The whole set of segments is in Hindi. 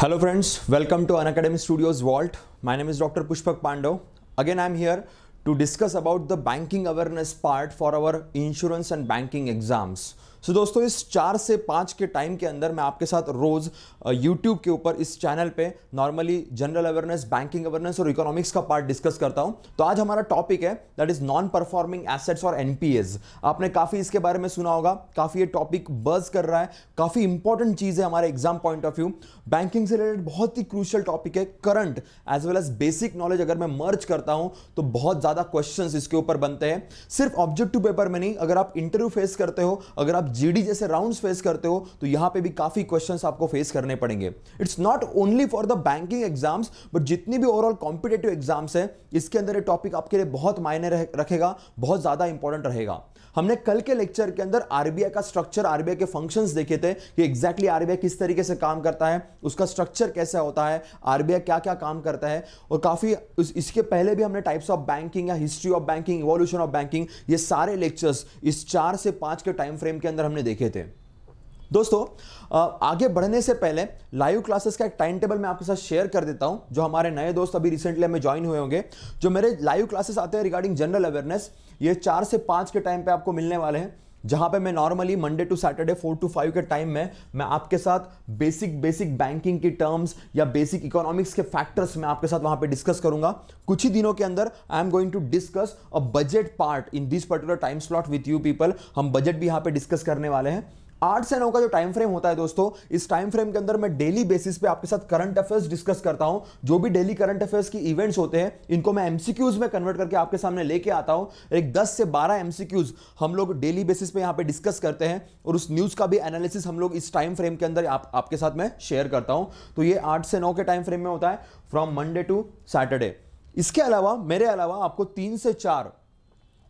Hello friends, welcome to Unacademy Studios Vault. My name is Dr. Pushpak Pandav. Again, I'm here to discuss about the banking awareness part for our insurance and banking exams. So so, दोस्तों इस चार से पाँच के टाइम के अंदर मैं आपके साथ रोज यूट्यूब के ऊपर इस चैनल पे normally general awareness banking awareness और इकोनॉमिक्स का पार्ट डिस्कस करता हूँ। तो आज हमारा टॉपिक है that is non performing assets और एनपीएस आपने काफ़ी इसके बारे में सुना होगा काफ़ी ये टॉपिक बर्ज कर रहा है काफ़ी इंपॉर्टेंट चीज़ है हमारे exam point of view banking से रिलेटेड बहुत ही क्रूशल टॉपिक है current as well as basic knowledge अगर मैं मर्ज करता हूँ तो बहुत ज़्यादा क्वेश्चन इसके ऊपर बनते हैं। सिर्फ़ ऑब्जेक्टिव पेपर में नहीं अगर आप इंटरव्यू फेस करते हो अगर आप जीडी जैसे राउंड्स फेस करते हो तो यहाँ पे भी काफ़ी क्वेश्चंस आपको फेस करने पड़ेंगे। It's not only for the banking exams but जितनी भी ओवरऑल कॉम्पिटेटिव एग्ज़ाम्स है, इसके अंदर ये टॉपिक आपके लिए बहुत मायने रखेगा, बहुत ज़्यादा इंपॉर्टेंट रहेगा। हमने कल के लेक्चर के अंदर आरबीआई का स्ट्रक्चर आरबीआई के फ़ंक्शंस देखे थे कि एग्जैक्टली आरबीआई किस तरीके से काम करता है, उसका स्ट्रक्चर कैसा होता है आरबीआई क्या क्या काम करता है और काफ़ी इसके पहले भी हमने टाइप्स ऑफ़ बैंकिंग या history of banking evolution of banking ये सारे लेक्चर्स इस चार से पाँच के टाइम फ्रेम के अंदर हमने देखे थे। दोस्तों आगे बढ़ने से पहले लाइव क्लासेस का एक टाइम टेबल मैं आपके साथ शेयर कर देता हूँ, जो हमारे नए दोस्त अभी रिसेंटली हमें ज्वाइन हुए होंगे, जो मेरे लाइव क्लासेस आते हैं रिगार्डिंग जनरल अवेयरनेस ये चार से पाँच के टाइम पे आपको मिलने वाले हैं, जहाँ पे मैं normally Monday to Saturday four to five के टाइम में, मैं आपके साथ बेसिक बेसिक बैंकिंग की टर्म्स या बेसिक इकोनॉमिक्स के फैक्टर्स मैं आपके साथ वहाँ पे डिस्कस करूँगा। कुछ ही दिनों के अंदर I am going to discuss a budget part in this particular time slot with you people हम बजट भी यहाँ पे डिस्कस करने वाले हैं। आठ से नौ का जो टाइम फ्रेम होता है दोस्तों इस टाइम फ्रेम के अंदर मैं डेली बेसिस पे आपके साथ करंट अफेयर्स डिस्कस करता हूँ। जो भी डेली करंट अफेयर्स की इवेंट्स होते हैं इनको मैं एमसीक्यूज में कन्वर्ट करके आपके सामने लेके आता हूँ। एक 10 से 12 एमसीक्यूज हम लोग डेली बेसिस पे यहाँ पे डिस्कस करते हैं और उस न्यूज़ का भी एनालिसिस हम लोग इस टाइम फ्रेम के अंदर आप, आपके साथ मैं शेयर करता हूँ। तो ये आठ से नौ के टाइम फ्रेम में होता है फ्रॉम मंडे टू सैटरडे इसके अलावा मेरे अलावा आपको तीन से चार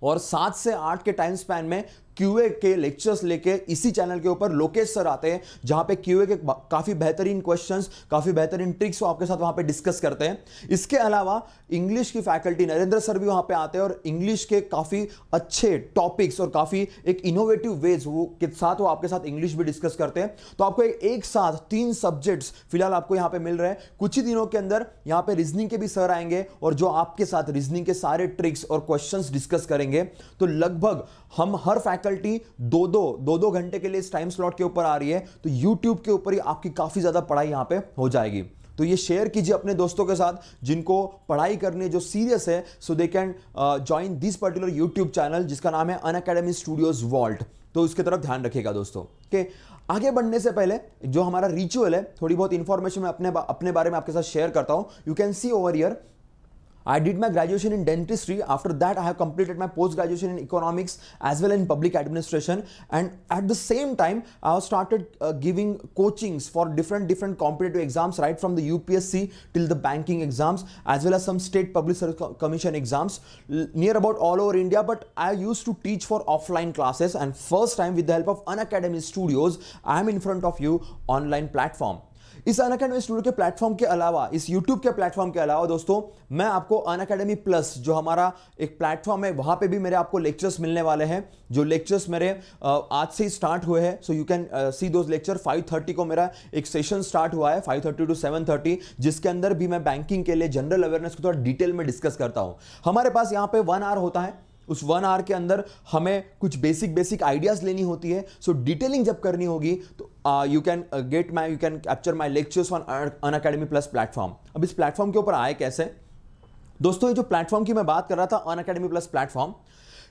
और सात से आठ के टाइम स्पैन में क्यूए के लेक्चर्स लेके इसी चैनल के ऊपर लोकेश सर आते हैं, जहाँ पे क्यूए के काफ़ी बेहतरीन क्वेश्चंस काफ़ी बेहतरीन ट्रिक्स वो आपके साथ वहाँ पे डिस्कस करते हैं। इसके अलावा इंग्लिश की फैकल्टी नरेंद्र सर भी वहाँ पे आते हैं और इंग्लिश के काफ़ी अच्छे टॉपिक्स और काफ़ी एक इनोवेटिव वेज वो के साथ वो आपके साथ इंग्लिश भी डिस्कस करते हैं। तो आपको एक साथ तीन सब्जेक्ट्स फ़िलहाल आपको यहाँ पे मिल रहे हैं। कुछ ही दिनों के अंदर यहाँ पे रीजनिंग के भी सर आएँगे और जो आपके साथ रीजनिंग के सारे ट्रिक्स और क्वेश्चंस डिस्कस करेंगे। तो लगभग हम हर फैकल्टी दो दो दो दो घंटे के लिए इस टाइम स्लॉट के ऊपर आ रही है तो यूट्यूब के ऊपर ही आपकी काफ़ी ज़्यादा पढ़ाई यहाँ पे हो जाएगी। तो ये शेयर कीजिए अपने दोस्तों के साथ, जिनको पढ़ाई करनी जो सीरियस है so they can join this particular YouTube channel जिसका नाम है अन अकेडमी स्टूडियोज वॉल्ट तो उसके तरफ़ ध्यान रखिएगा दोस्तों ओके आगे बढ़ने से पहले, जो हमारा रिचुअल है, थोड़ी बहुत इंफॉर्मेशन मैं अपने अपने बारे में आपके साथ शेयर करता हूँ। You can see over year I did my graduation in dentistry. After that, I have completed my post graduation in economics as well in public administration. And at the same time, I started uh, giving coachings for different different competitive exams, right from the UPSC till the banking exams, as well as some state public service commission exams, near about all over India. But I used to teach for offline classes, and first time with the help of Unacademy Studios, I am in front of you online platform. इस अन अकेडमी स्टूडियो के प्लेटफॉर्म के अलावा, इस यूट्यूब के प्लेटफॉर्म के अलावा, दोस्तों, मैं आपको अन अकेडमी प्लस, जो हमारा एक प्लेटफॉर्म है, वहाँ पे भी मेरे आपको लेक्चर्स मिलने वाले हैं। जो लेक्चर्स मेरे आज से ही स्टार्ट हुए हैं। So you can see those lecture 5:30 को मेरा एक सेशन स्टार्ट हुआ है 5:30 टू 7:30 जिसके अंदर भी मैं बैंकिंग के लिए जनरल अवेयरनेस को थोड़ा डिटेल में डिस्कस करता हूँ। हमारे पास यहाँ पे वन आवर होता है। उस वन आवर के अंदर हमें कुछ बेसिक बेसिक आइडियाज़ लेनी होती है। सो so, डिटेलिंग जब करनी होगी तो you can get my you can capture my lectures on Unacademy plus platform अब इस प्लेटफॉर्म के ऊपर आए कैसे? दोस्तों ये जो प्लेटफॉर्म की मैं बात कर रहा था अन अकेडमी प्लस प्लेटफॉर्म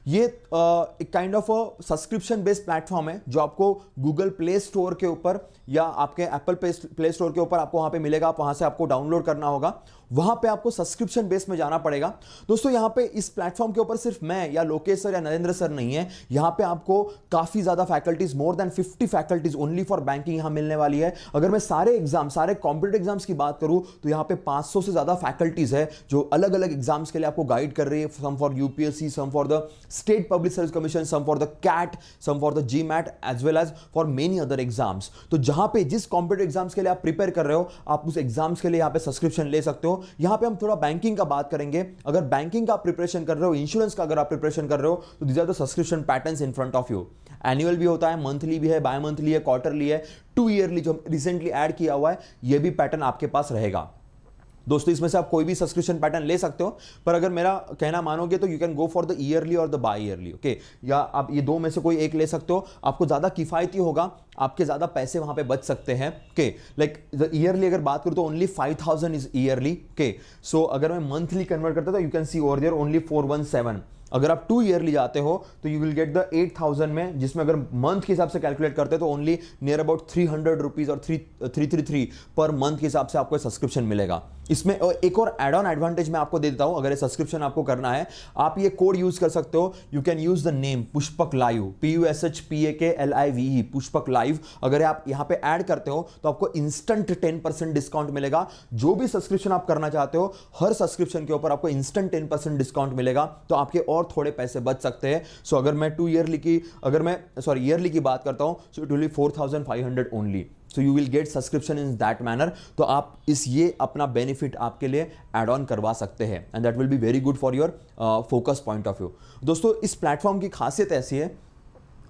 ये एक kind of subscription based platform है जो आपको गूगल प्ले स्टोर के ऊपर या आपके एप्पल प्ले स्टोर के ऊपर आपको वहाँ पे मिलेगा। आप वहाँ से आपको डाउनलोड करना होगा। वहाँ पे आपको सब्सक्रिप्शन बेस में जाना पड़ेगा। दोस्तों, यहाँ पे इस प्लेटफॉर्म के ऊपर सिर्फ़ मैं या लोकेश सर या नरेंद्र सर नहीं है। यहाँ पे आपको काफ़ी ज़्यादा faculties more than 50 faculties only for banking यहाँ मिलने वाली है। अगर मैं सारे एग्ज़ाम सारे कॉम्पिटेटिव एग्ज़ाम्स की बात करूँ तो यहाँ पे 500 से ज़्यादा फैकल्टीज है जो अलग अलग एग्ज़ाम्स के लिए आपको गाइड कर रही है। Some for UPSC some for the state public service commission, some for the cat some for the gmat as well as for many other exams तो जहाँ पे जिस कॉम्पिटेटिव एग्ज़ाम्स के लिए आप प्रिपेयर कर रहे हो, आप उस एग्ज़ाम्स के लिए यहाँ पे सब्सक्रिप्शन ले सकते हो। यहाँ पे हम थोड़ा बैंकिंग का बात करेंगे। अगर बैंकिंग का प्रिपरेशन कर रहे हो इंश्योरेंस का अगर आप प्रिपरेशन कर रहे हो तो these are the subscription pattern in front of you annual भी होता है मंथली भी है बाय मंथली है क्वार्टरली है टू ईयरली जो रिसेंटली एड किया हुआ है यह भी पैटर्न आपके पास रहेगा। दोस्तों, इसमें से आप कोई भी सब्सक्रिप्शन पैटर्न ले सकते हो, पर अगर मेरा कहना मानोगे तो you can go for the yearly और द बाई ईयरली ओके या आप ये दो में से कोई एक ले सकते हो, आपको ज़्यादा किफ़ायती होगा, आपके ज़्यादा पैसे वहाँ पे बच सकते हैं ओके लाइक द ईयरली अगर बात करूँ तो only five thousand is yearly okay so अगर मैं मंथली कन्वर्ट करता तो you can see over there only four one seven अगर आप टू ईयरली जाते हो तो you will get the eight thousand में, जिसमें अगर मंथ के हिसाब से कैलकुलेट करते हो तो only near about three hundred rupees और three three three three per month के हिसाब से आपको सब्सक्रिप्शन मिलेगा। इसमें एक और एड ऑन एडवांटेज मैं आपको दे देता हूँ, अगर ये सब्सक्रिप्शन आपको करना है, आप ये कोड यूज़ कर सकते हो you can use the name Pushpak live P U S H P A K L I V E Pushpak live अगर आप यहाँ पे ऐड करते हो तो आपको इंस्टेंट टेन परसेंट डिस्काउंट मिलेगा, जो भी सब्सक्रिप्शन आप करना चाहते हो, हर सब्सक्रिप्शन के ऊपर आपको इंस्टेंट टेन परसेंट डिस्काउंट मिलेगा तो आपके और थोड़े पैसे बच सकते हैं। सो अगर मैं टू ईयरली की, अगर मैं सॉरी ईयरली की बात करता हूँ so it will be four thousand five hundred only so you will get subscription in that manner तो आप इस ये अपना बेनिफिट आपके लिए एड ऑन करवा सकते हैं। And that will be very good for your focus point of view दोस्तों, इस प्लेटफॉर्म की खासियत ऐसी है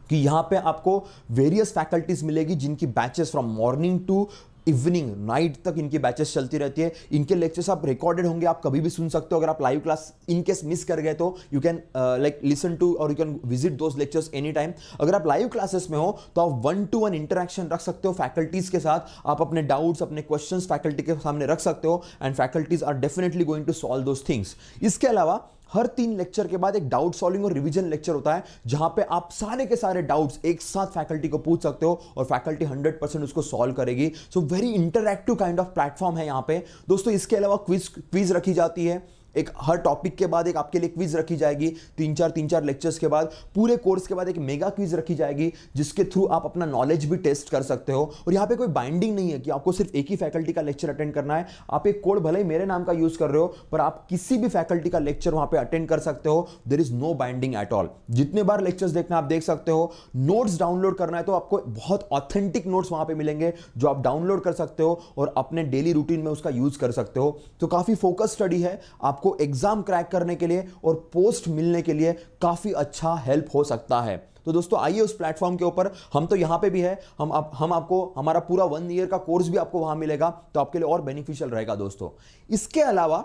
कि यहाँ पे आपको वेरियस फैकल्टीज मिलेगी जिनकी batches from morning to evening, night तक इनकी बैचेस चलती रहती है। इनके लेक्चर्स आप रिकॉर्डेड होंगे, आप कभी भी सुन सकते हो। अगर आप live class in case miss कर गए तो you can like listen to और you can visit those lectures any time अगर आप लाइव क्लासेस में हो तो आप वन टू वन इंटरेक्शन रख सकते हो फैकल्टीज के साथ। आप अपने डाउट्स अपने क्वेश्चन फैकल्टी के सामने रख सकते हो and faculties are definitely going to solve those things इसके अलावा हर तीन लेक्चर के बाद एक डाउट सॉल्विंग और रिविजन लेक्चर होता है, जहाँ पे आप सारे के सारे डाउट्स एक साथ फैकल्टी को पूछ सकते हो और फैकल्टी 100 परसेंट उसको सॉल्व करेगी। So very interactive kind of platform है यहाँ पे। दोस्तों, इसके अलावा क्विज क्विज रखी जाती है। एक हर टॉपिक के बाद एक आपके लिए क्विज रखी जाएगी। तीन चार तीन चार लेक्चर्स के बाद, पूरे कोर्स के बाद एक मेगा क्विज रखी जाएगी, जिसके थ्रू आप अपना नॉलेज भी टेस्ट कर सकते हो। और यहाँ पे कोई बाइंडिंग नहीं है कि आपको सिर्फ़ एक ही फैकल्टी का लेक्चर अटेंड करना है। आप एक कोड भले ही मेरे नाम का यूज़ कर रहे हो, पर आप किसी भी फैकल्टी का लेक्चर वहाँ पर अटेंड कर सकते हो। There is no binding at all जितने बार लेक्चर्स देखना आप देख सकते हो नोट्स डाउनलोड करना है तो आपको बहुत ऑथेंटिक नोट्स वहाँ पर मिलेंगे, जो आप डाउनलोड कर सकते हो और अपने डेली रूटीन में उसका यूज़ कर सकते हो। तो काफ़ी फोकस स्टडी है। आपको एग्ज़ाम क्रैक करने के लिए और पोस्ट मिलने के लिए काफ़ी अच्छा हेल्प हो सकता है। तो दोस्तों, आइए उस प्लेटफॉर्म के ऊपर, हम तो यहाँ पे भी है, हम आप, हम आपको, हमारा पूरा वन ईयर का कोर्स भी आपको वहाँ मिलेगा तो आपके लिए और बेनिफिशियल रहेगा दोस्तों। इसके अलावा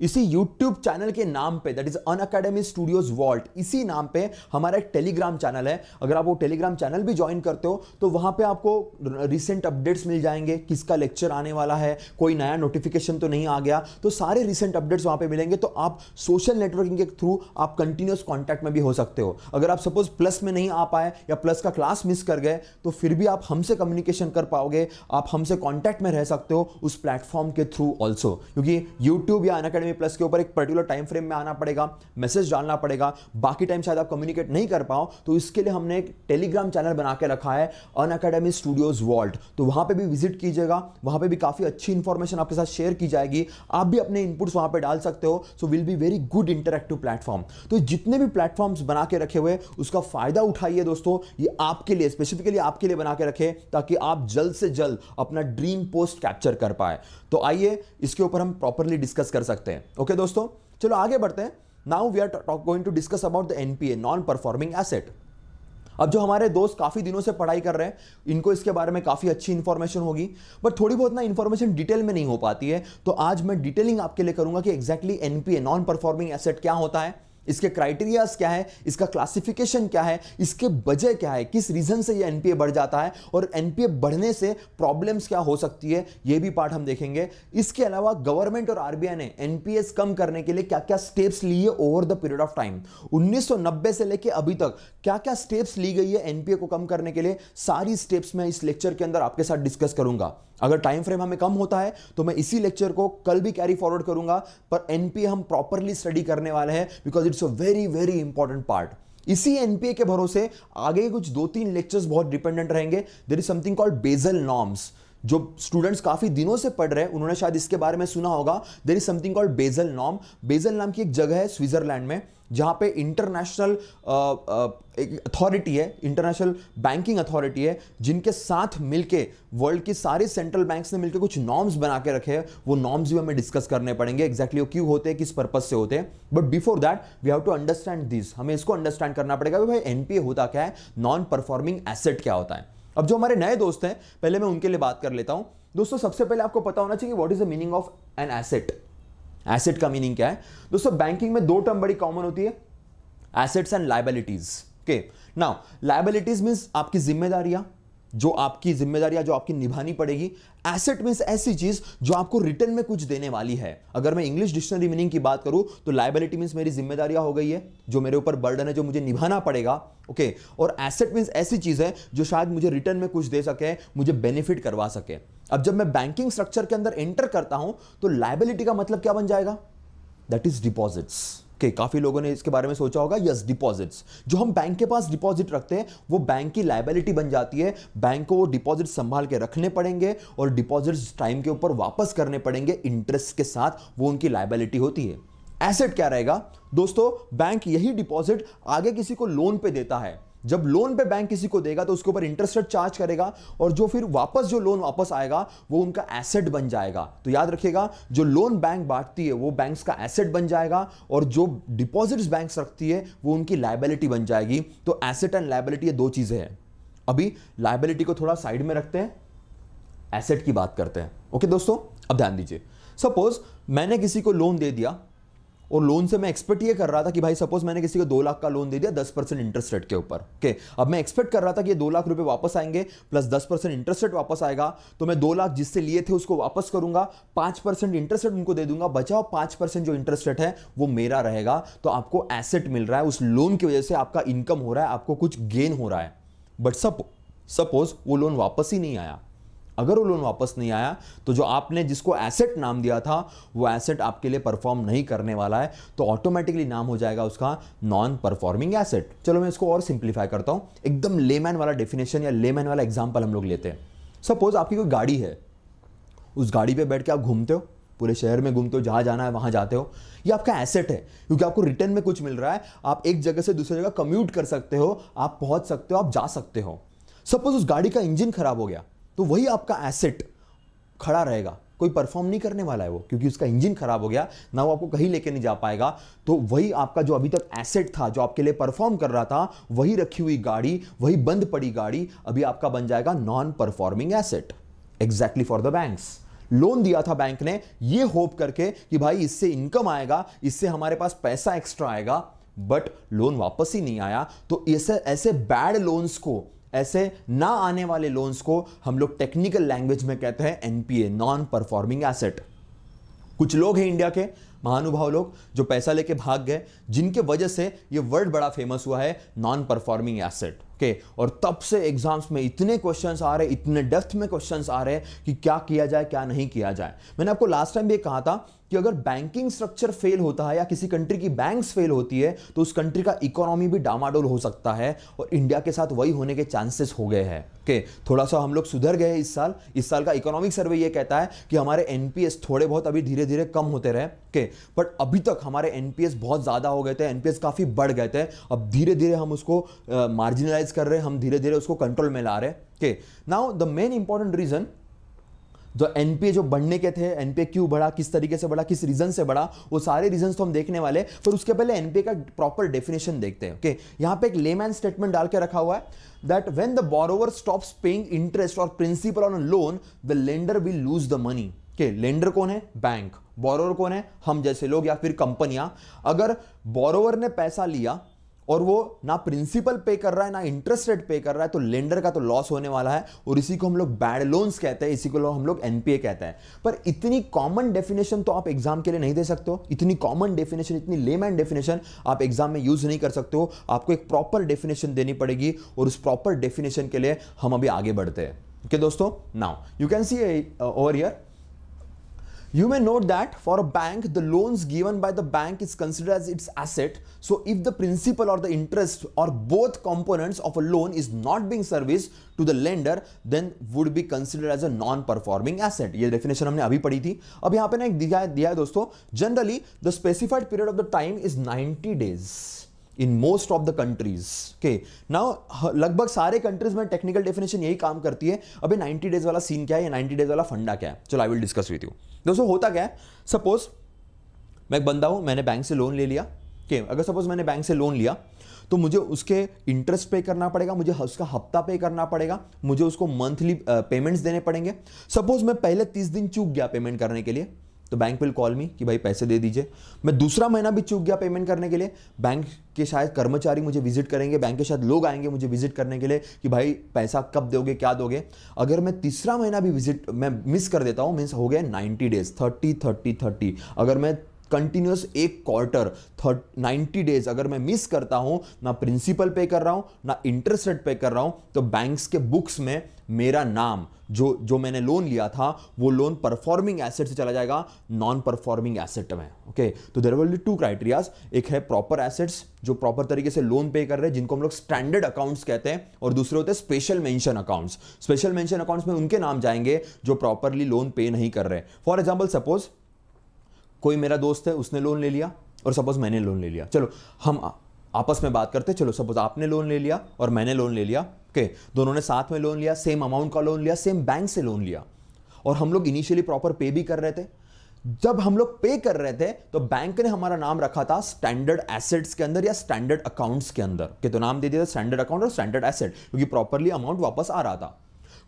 इसी YouTube चैनल के नाम पे that is Unacademy studios vault इसी नाम पे हमारा एक टेलीग्राम चैनल है। अगर आप वो टेलीग्राम चैनल भी ज्वाइन करते हो तो वहाँ पे आपको रिसेंट अपडेट्स मिल जाएँगे, किसका लेक्चर आने वाला है, कोई नया नोटिफिकेशन तो नहीं आ गया तो सारे रिसेंट अपडेट्स वहाँ पे मिलेंगे तो आप सोशल नेटवर्किंग के थ्रू आप कंटिन्यूस कॉन्टैक्ट में भी हो सकते हो। अगर आप सपोज़ प्लस में नहीं आ पाए या प्लस का क्लास मिस कर गए तो फिर भी आप हमसे कम्युनिकेशन कर पाओगे, आप हमसे कॉन्टैक्ट में रह सकते हो उस प्लेटफॉर्म के थ्रू ऑल्सो क्योंकि यूट्यूब या अन में प्लस के ऊपर एक पर्टिकुलर टाइम फ्रेम में आना पड़ेगा मैसेज डालना पड़ेगा। बाकी टाइम शायद आप कम्युनिकेट नहीं कर पाओ तो इसके लिए हमने एक टेलीग्राम चैनल बना के रखा है अन अकेडमी स्टूडियोज वॉल्ट तो वहाँ पे भी विज़िट कीजिएगा, वहाँ पे भी काफ़ी अच्छी इंफॉर्मेशन आपके साथ शेयर की जाएगी। आप भी अपने इनपुट्स वहाँ पे डाल सकते हो so will be very good interactive platform तो जितने भी प्लेटफॉर्म्स बना के रखे हुए, उसका फ़ायदा उठाइए दोस्तों, ये आपके लिए स्पेसिफिकली आपके लिए बना के रखे, ताकि आप जल्द से जल्द अपना ड्रीम पोस्ट कैप्चर कर पाए। तो आइए, इसके ऊपर हम प्रॉपरली डिस्कस कर सकते हैं। ओके दोस्तों, चलो आगे बढ़ते हैं। Now we are going to discuss about the NPA non performing asset अब जो हमारे दोस्त काफ़ी दिनों से पढ़ाई कर रहे हैं, इनको इसके बारे में काफ़ी अच्छी इंफॉर्मेशन होगी बट थोड़ी बहुत ना इंफॉर्मेशन डिटेल में नहीं हो पाती है। तो आज मैं डिटेलिंग आपके लिए करूँगा कि exactly NPA non performing asset क्या होता है। इसके क्राइटेरियाज क्या है? इसका क्लासिफिकेशन क्या है? इसके वजह क्या है? किस रीजन से ये एनपीए बढ़ जाता है? और एनपीए बढ़ने से प्रॉब्लम्स क्या हो सकती है? ये भी पार्ट हम देखेंगे। इसके अलावा गवर्नमेंट और आरबीआई ने एनपीएस कम करने के लिए क्या क्या स्टेप्स लिए over the period of time 1990 से लेकर अभी तक क्या क्या स्टेप्स ली गई है एनपीए को कम करने के लिए? सारी स्टेप्स मैं इस लेक्चर के अंदर आपके साथ डिस्कस करूँगा। अगर टाइम फ्रेम हमें कम होता है तो मैं इसी लेक्चर को कल भी कैरी फॉरवर्ड करूँगा, पर एनपीए हम प्रॉपरली स्टडी करने वाले हैं because it's a very very important part इसी एनपीए के भरोसे आगे कुछ दो तीन लेक्चर्स बहुत डिपेंडेंट रहेंगे। There is something called Basel norms जो स्टूडेंट्स काफ़ी दिनों से पढ़ रहे हैं, उन्होंने शायद इसके बारे में सुना होगा। There is something called Basel norm Basel नाम की एक जगह है स्विट्जरलैंड में। जहाँ पे इंटरनेशनल एक अथॉरिटी है इंटरनेशनल बैंकिंग अथॉरिटी है, जिनके साथ मिलके वर्ल्ड की सारी सेंट्रल बैंक्स ने मिलकर कुछ नॉर्म्स बना के रखे हैं, वो नॉर्म्स भी हमें डिस्कस करने पड़ेंगे एक्जैक्टली exactly वो क्यों होते हैं, किस पर्पज से होते हैं। But before that we have to understand this हमें इसको अंडरस्टैंड करना पड़ेगा भाई एनपीए होता क्या है नॉन परफॉर्मिंग एसेट क्या होता है। अब जो हमारे नए दोस्त हैं, पहले मैं उनके लिए बात कर लेता हूँ। दोस्तों, सबसे पहले आपको पता होना चाहिए what is the meaning of an asset asset का मीनिंग क्या है? दोस्तों बैंकिंग में दो टर्म बड़ी कॉमन होती है। Assets and liabilities okay now liabilities means आपकी जिम्मेदारियाँ, जो आपकी जिम्मेदारियाँ, जो आपकी निभानी पड़ेगी। एसेट मीन्स ऐसी चीज़ जो आपको रिटर्न में कुछ देने वाली है। अगर मैं इंग्लिश डिक्शनरी मीनिंग की बात करूँ तो लाइबिलिटी मीन्स मेरी जिम्मेदारियाँ हो गई है, जो मेरे ऊपर बर्डन है, जो मुझे निभाना पड़ेगा ओके okay? और एसेट मीन्स ऐसी चीज़ है, जो शायद मुझे रिटर्न में कुछ दे सके, मुझे बेनिफिट करवा सके। अब जब मैं बैंकिंग स्ट्रक्चर के अंदर एंटर करता हूँ तो लाइबिलिटी का मतलब क्या बन जाएगा? दैट इज़ डिपॉजिट्स के काफ़ी लोगों ने इसके बारे में सोचा होगा। यस डिपॉजिट्स जो हम बैंक के पास डिपॉजिट रखते हैं, वो बैंक की लाइबिलिटी बन जाती है। बैंक को वो डिपॉजिट संभाल के रखने पड़ेंगे और डिपॉजिट्स टाइम के ऊपर वापस करने पड़ेंगे इंटरेस्ट के साथ। वो उनकी लाइबिलिटी होती है। एसेट क्या रहेगा? दोस्तों बैंक यही डिपॉजिट आगे किसी को लोन पे देता है। जब लोन पे बैंक किसी को देगा तो उसके ऊपर इंटरेस्ट रेट चार्ज करेगा और जो फिर वापस जो लोन वापस आएगा, वो उनका एसेट बन जाएगा। तो याद रखिएगा, जो लोन बैंक बांटती है, वो बैंक्स का एसेट बन जाएगा और जो डिपॉजिट्स बैंक्स रखती है, वो उनकी लाइबिलिटी बन जाएगी। तो एसेट एंड लाइबिलिटी ये दो चीज़ें हैं। अभी लाइबिलिटी को थोड़ा साइड में रखते हैं एसेट की बात करते हैं। ओके दोस्तों, अब ध्यान दीजिए। सपोज़ मैंने किसी को लोन दे दिया और लोन से मैं एक्सपेक्ट ये कर रहा था कि भाई सपोज़ मैंने किसी को दो लाख का लोन दे दिया दस परसेंट इंटरेस्ट रेट के ऊपर ओके अब मैं एक्सपेक्ट कर रहा था कि ये दो लाख रुपए वापस आएँगे प्लस दस परसेंट इंटरेस्ट रेट वापस आएगा तो मैं दो लाख जिससे लिए थे उसको वापस करूँगा, पाँच परसेंट इंटरेस्ट रेट उनको दे दूँगा, बचाओ पाँच परसेंट जो इंटरेस्ट रेट है, वो मेरा रहेगा तो आपको एसेट मिल रहा है, उस लोन की वजह से आपका इनकम हो रहा है, आपको कुछ गेन हो रहा है। बट सपो सपोज़ वो लोन वापस ही नहीं आया। अगर वो लोन वापस नहीं आया तो जो आपने जिसको एसेट नाम दिया था, वो एसेट आपके लिए परफॉर्म नहीं करने वाला है तो ऑटोमेटिकली नाम हो जाएगा उसका नॉन परफॉर्मिंग एसेट चलो मैं इसको और सिंप्लीफाई करता हूँ. एकदम लेमैन वाला डेफिनेशन या लेमैन वाला एग्ज़ाम्पल हम लोग लेते हैं. सपोज़ आपकी कोई गाड़ी है, उस गाड़ी पे बैठ के आप घूमते हो, पूरे शहर में घूमते हो, जहाँ जाना है वहाँ जाते हो, ये आपका एसेट है, क्योंकि आपको रिटर्न में कुछ मिल रहा है, आप एक जगह से दूसरी जगह कम्यूट कर सकते हो, आप पहुँच सकते हो, आप जा सकते हो. सपोज़ उस गाड़ी का इंजन खराब हो गया तो वही आपका एसेट खड़ा रहेगा। कोई परफॉर्म नहीं करने वाला है वो, क्योंकि उसका इंजन खराब हो गया, ना वो आपको कहीं लेके नहीं जा पाएगा। तो वही आपका जो अभी तक एसेट था, जो आपके लिए परफॉर्म कर रहा था, वही रखी हुई गाड़ी, वही बंद पड़ी गाड़ी, अभी आपका बन जाएगा non performing asset exactly for the banks loan दिया था बैंक ने, ये होप करके कि भाई इससे इनकम आएगा, इससे हमारे पास पैसा एक्स्ट्रा आएगा बट लोन वापस ही नहीं आया। तो ऐसे ऐसे बैड लोन्स को ऐसे ना आने वाले लोन्स को हम लोग टेक्निकल लैंग्वेज में कहते हैं एनपीए नॉन परफॉर्मिंग एसेट कुछ लोग हैं इंडिया के, महानुभाव लोग, जो पैसा लेके भाग गए, जिनके वजह से ये वर्ड बड़ा फ़ेमस हुआ है नॉन परफॉर्मिंग एसेट ओके और तब से एग्ज़ाम्स में इतने क्वेश्चंस आ रहे, इतने डेप्थ में क्वेश्चंस आ रहे कि क्या किया जाए, क्या नहीं किया जाए. मैंने आपको लास्ट टाइम भी कहा था कि अगर बैंकिंग स्ट्रक्चर फेल होता है या किसी कंट्री की बैंक्स फेल होती है तो उस कंट्री का इकोनॉमी भी डामाडोल हो सकता है और इंडिया के साथ वही होने के चांसेस हो गए हैं। ओके थोड़ा सा हम लोग सुधर गए इस साल। इस साल का इकोनॉमिक सर्वे ये कहता है कि हमारे एनपीएस थोड़े बहुत अभी धीरे धीरे कम होते रहे। ओके बट अभी तक हमारे एनपीएस बहुत ज़्यादा हो गए थे एनपीएस काफ़ी बढ़ गए थे। अब धीरे धीरे हम उसको मार्जिनलाइज कर रहे हैं, हम धीरे धीरे उसको कंट्रोल में ला रहे हैं। Okay now the main important reason जो एनपीए जो बढ़ने के थे एनपीए क्यों बढ़ा, किस तरीके से बढ़ा, किस रीजन से बढ़ा, वो सारे रीजन तो हम देखने वाले पर उसके पहले एनपीए का प्रॉपर डेफिनेशन देखते हैं ओके यहाँ पे एक लेमैन स्टेटमेंट डाल के रखा हुआ है that when the borrower stops paying interest और principal on loan the lender will lose the money के लेंडर कौन है? बैंक बोरोवर कौन है? हम जैसे लोग या फिर कंपनियाँ अगर बोरोवर ने पैसा लिया और वो ना प्रिंसिपल पे कर रहा है ना इंटरेस्ट रेट पे कर रहा है तो लेंडर का तो लॉस होने वाला है और इसी को हम लोग बैड लोन्स कहते हैं इसी को हम लोग एनपीए कहते हैं। पर इतनी कॉमन डेफिनेशन तो आप एग्ज़ाम के लिए नहीं दे सकते हो। इतनी कॉमन डेफिनेशन इतनी लेमैन डेफिनेशन आप एग्ज़ाम में यूज़ नहीं कर सकते हो। आपको एक प्रॉपर डेफिनेशन देनी पड़ेगी और उस प्रॉपर डेफिनेशन के लिए हम अभी आगे बढ़ते हैं। ओके okay, दोस्तों now you can see over year You may note that for a bank, the loans given by the bank is considered as its asset. So if the principal or the interest or both components of a loan is not being serviced to the lender, then would be considered as a non-performing asset. ये definition हमने अभी पढ़ी थी अब यहाँ पे ना एक दिया दिया है दोस्तों generally the specified period of the time is 90 days in most of the countries के नाउ लगभग सारे कंट्रीज़ में टेक्निकल डेफिनेशन यही काम करती है अभी 90 डेज़ वाला सीन क्या है या 90 डेज़ वाला फंडा क्या है चलो I will discuss with you दोस्तों होता क्या है? सपोज़ मैं एक बंदा हूँ, मैंने बैंक से लोन ले लिया के अगर सपोज़ मैंने बैंक से लोन लिया तो मुझे उसके इंटरेस्ट पे करना पड़ेगा, मुझे उसका हफ़्ता पे करना पड़ेगा, मुझे उसको मंथली पेमेंट्स देने पड़ेंगे। सपोज़ मैं पहले तीस दिन चूक गया पेमेंट करने के लिए तो बैंक विल कॉल मी कि भाई पैसे दे दीजिए। मैं दूसरा महीना भी चूक गया पेमेंट करने के लिए। बैंक के शायद कर्मचारी मुझे विज़िट करेंगे। बैंक के शायद लोग आएँगे मुझे विज़िट करने के लिए कि भाई पैसा कब दोगे, क्या दोगे? अगर मैं तीसरा महीना भी विज़िट मैं मिस कर देता हूँ मीन्स हो गया ninety days thirty thirty thirty अगर मैं कंटिन्यूस एक क्वार्टर थर्ट नाइन्टी डेज़ अगर मैं मिस करता हूँ, ना प्रिंसिपल पे कर रहा हूँ, ना इंटरेस्ट रेट पे कर रहा हूँ तो बैंक्स के बुक्स में मेरा नाम, जो जो मैंने लोन लिया था, वो लोन परफॉर्मिंग एसेट से चला जाएगा नॉन परफॉर्मिंग एसेट में ओके तो देर विल टू क्राइटेरियाज एक है प्रॉपर एसेट्स जो प्रॉपर तरीके से लोन पे कर रहे हैं, जिनको हम लोग स्टैंडर्ड अकाउंट्स कहते हैं, और दूसरे होते हैं special mention accounts special mention accounts में उनके नाम जाएँगे, जो प्रॉपरली लोन पे नहीं कर रहे. फॉर एग्ज़ाम्पल सपोज़ कोई मेरा दोस्त है, उसने लोन ले लिया, और सपोज़ मैंने लोन ले लिया. चलो, हम आपस में बात करते, चलो, सपोज़ आपने लोन ले लिया और मैंने लोन ले लिया ओके दोनों ने साथ में लोन लिया सेम अमाउंट का लोन लिया सेम बैंक से लोन लिया। और हम लोग इनिशियली प्रॉपर पे भी कर रहे थे। जब हम लोग पे कर रहे थे तो बैंक ने हमारा नाम रखा था स्टैंडर्ड एसेट्स के अंदर या स्टैंडर्ड अकाउंट्स के अंदर। के तो नाम दे दिया था स्टैंडर्ड अकाउंट और स्टैंडर्ड एसेट क्योंकि प्रॉपरली अमाउंट वापस आ रहा था।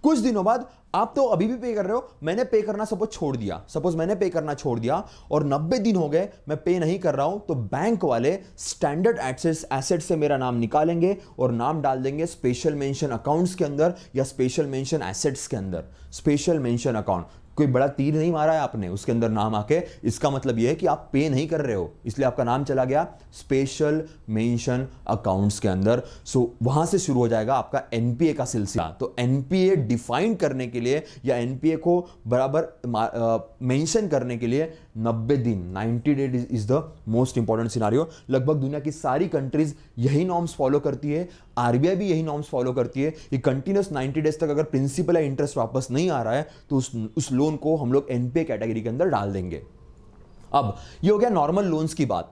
कुछ दिनों बाद आप तो अभी भी पे कर रहे हो, मैंने पे करना सपोज़ छोड़ दिया। सपोज़ मैंने पे करना छोड़ दिया और 90 दिन हो गए, मैं पे नहीं कर रहा हूँ तो बैंक वाले स्टैंडर्ड एक्सेस एसेट से मेरा नाम निकालेंगे और नाम डाल देंगे स्पेशल मेंशन अकाउंट्स के अंदर या स्पेशल मेंशन एसेट्स के अंदर। स्पेशल मेंशन अकाउंट कोई बड़ा तीर नहीं मारा है आपने, उसके अंदर नाम आके। इसका मतलब यह है कि आप पे नहीं कर रहे हो। इसलिए आपका नाम चला गया स्पेशल मेंशन अकाउंट्स के अंदर। सो वहाँ से शुरू हो जाएगा आपका एनपीए का सिलसिला। तो एनपीए डिफाइन करने के लिए या एनपीए को बराबर मेंशन करने के लिए 90 दिन 90 days is the most important scenario लगभग दुनिया की सारी कंट्रीज़ यही नॉर्म्स फॉलो करती है। आरबीआई भी यही नॉर्म्स फॉलो करती है कि कंटिन्यूस 90 डेज़ तक अगर प्रिंसिपल या इंटरेस्ट वापस नहीं आ रहा है तो उस उस लोन को हम लोग एनपीए कैटेगरी के अंदर डाल देंगे। अब, ये हो गया नॉर्मल लोन्स की बात।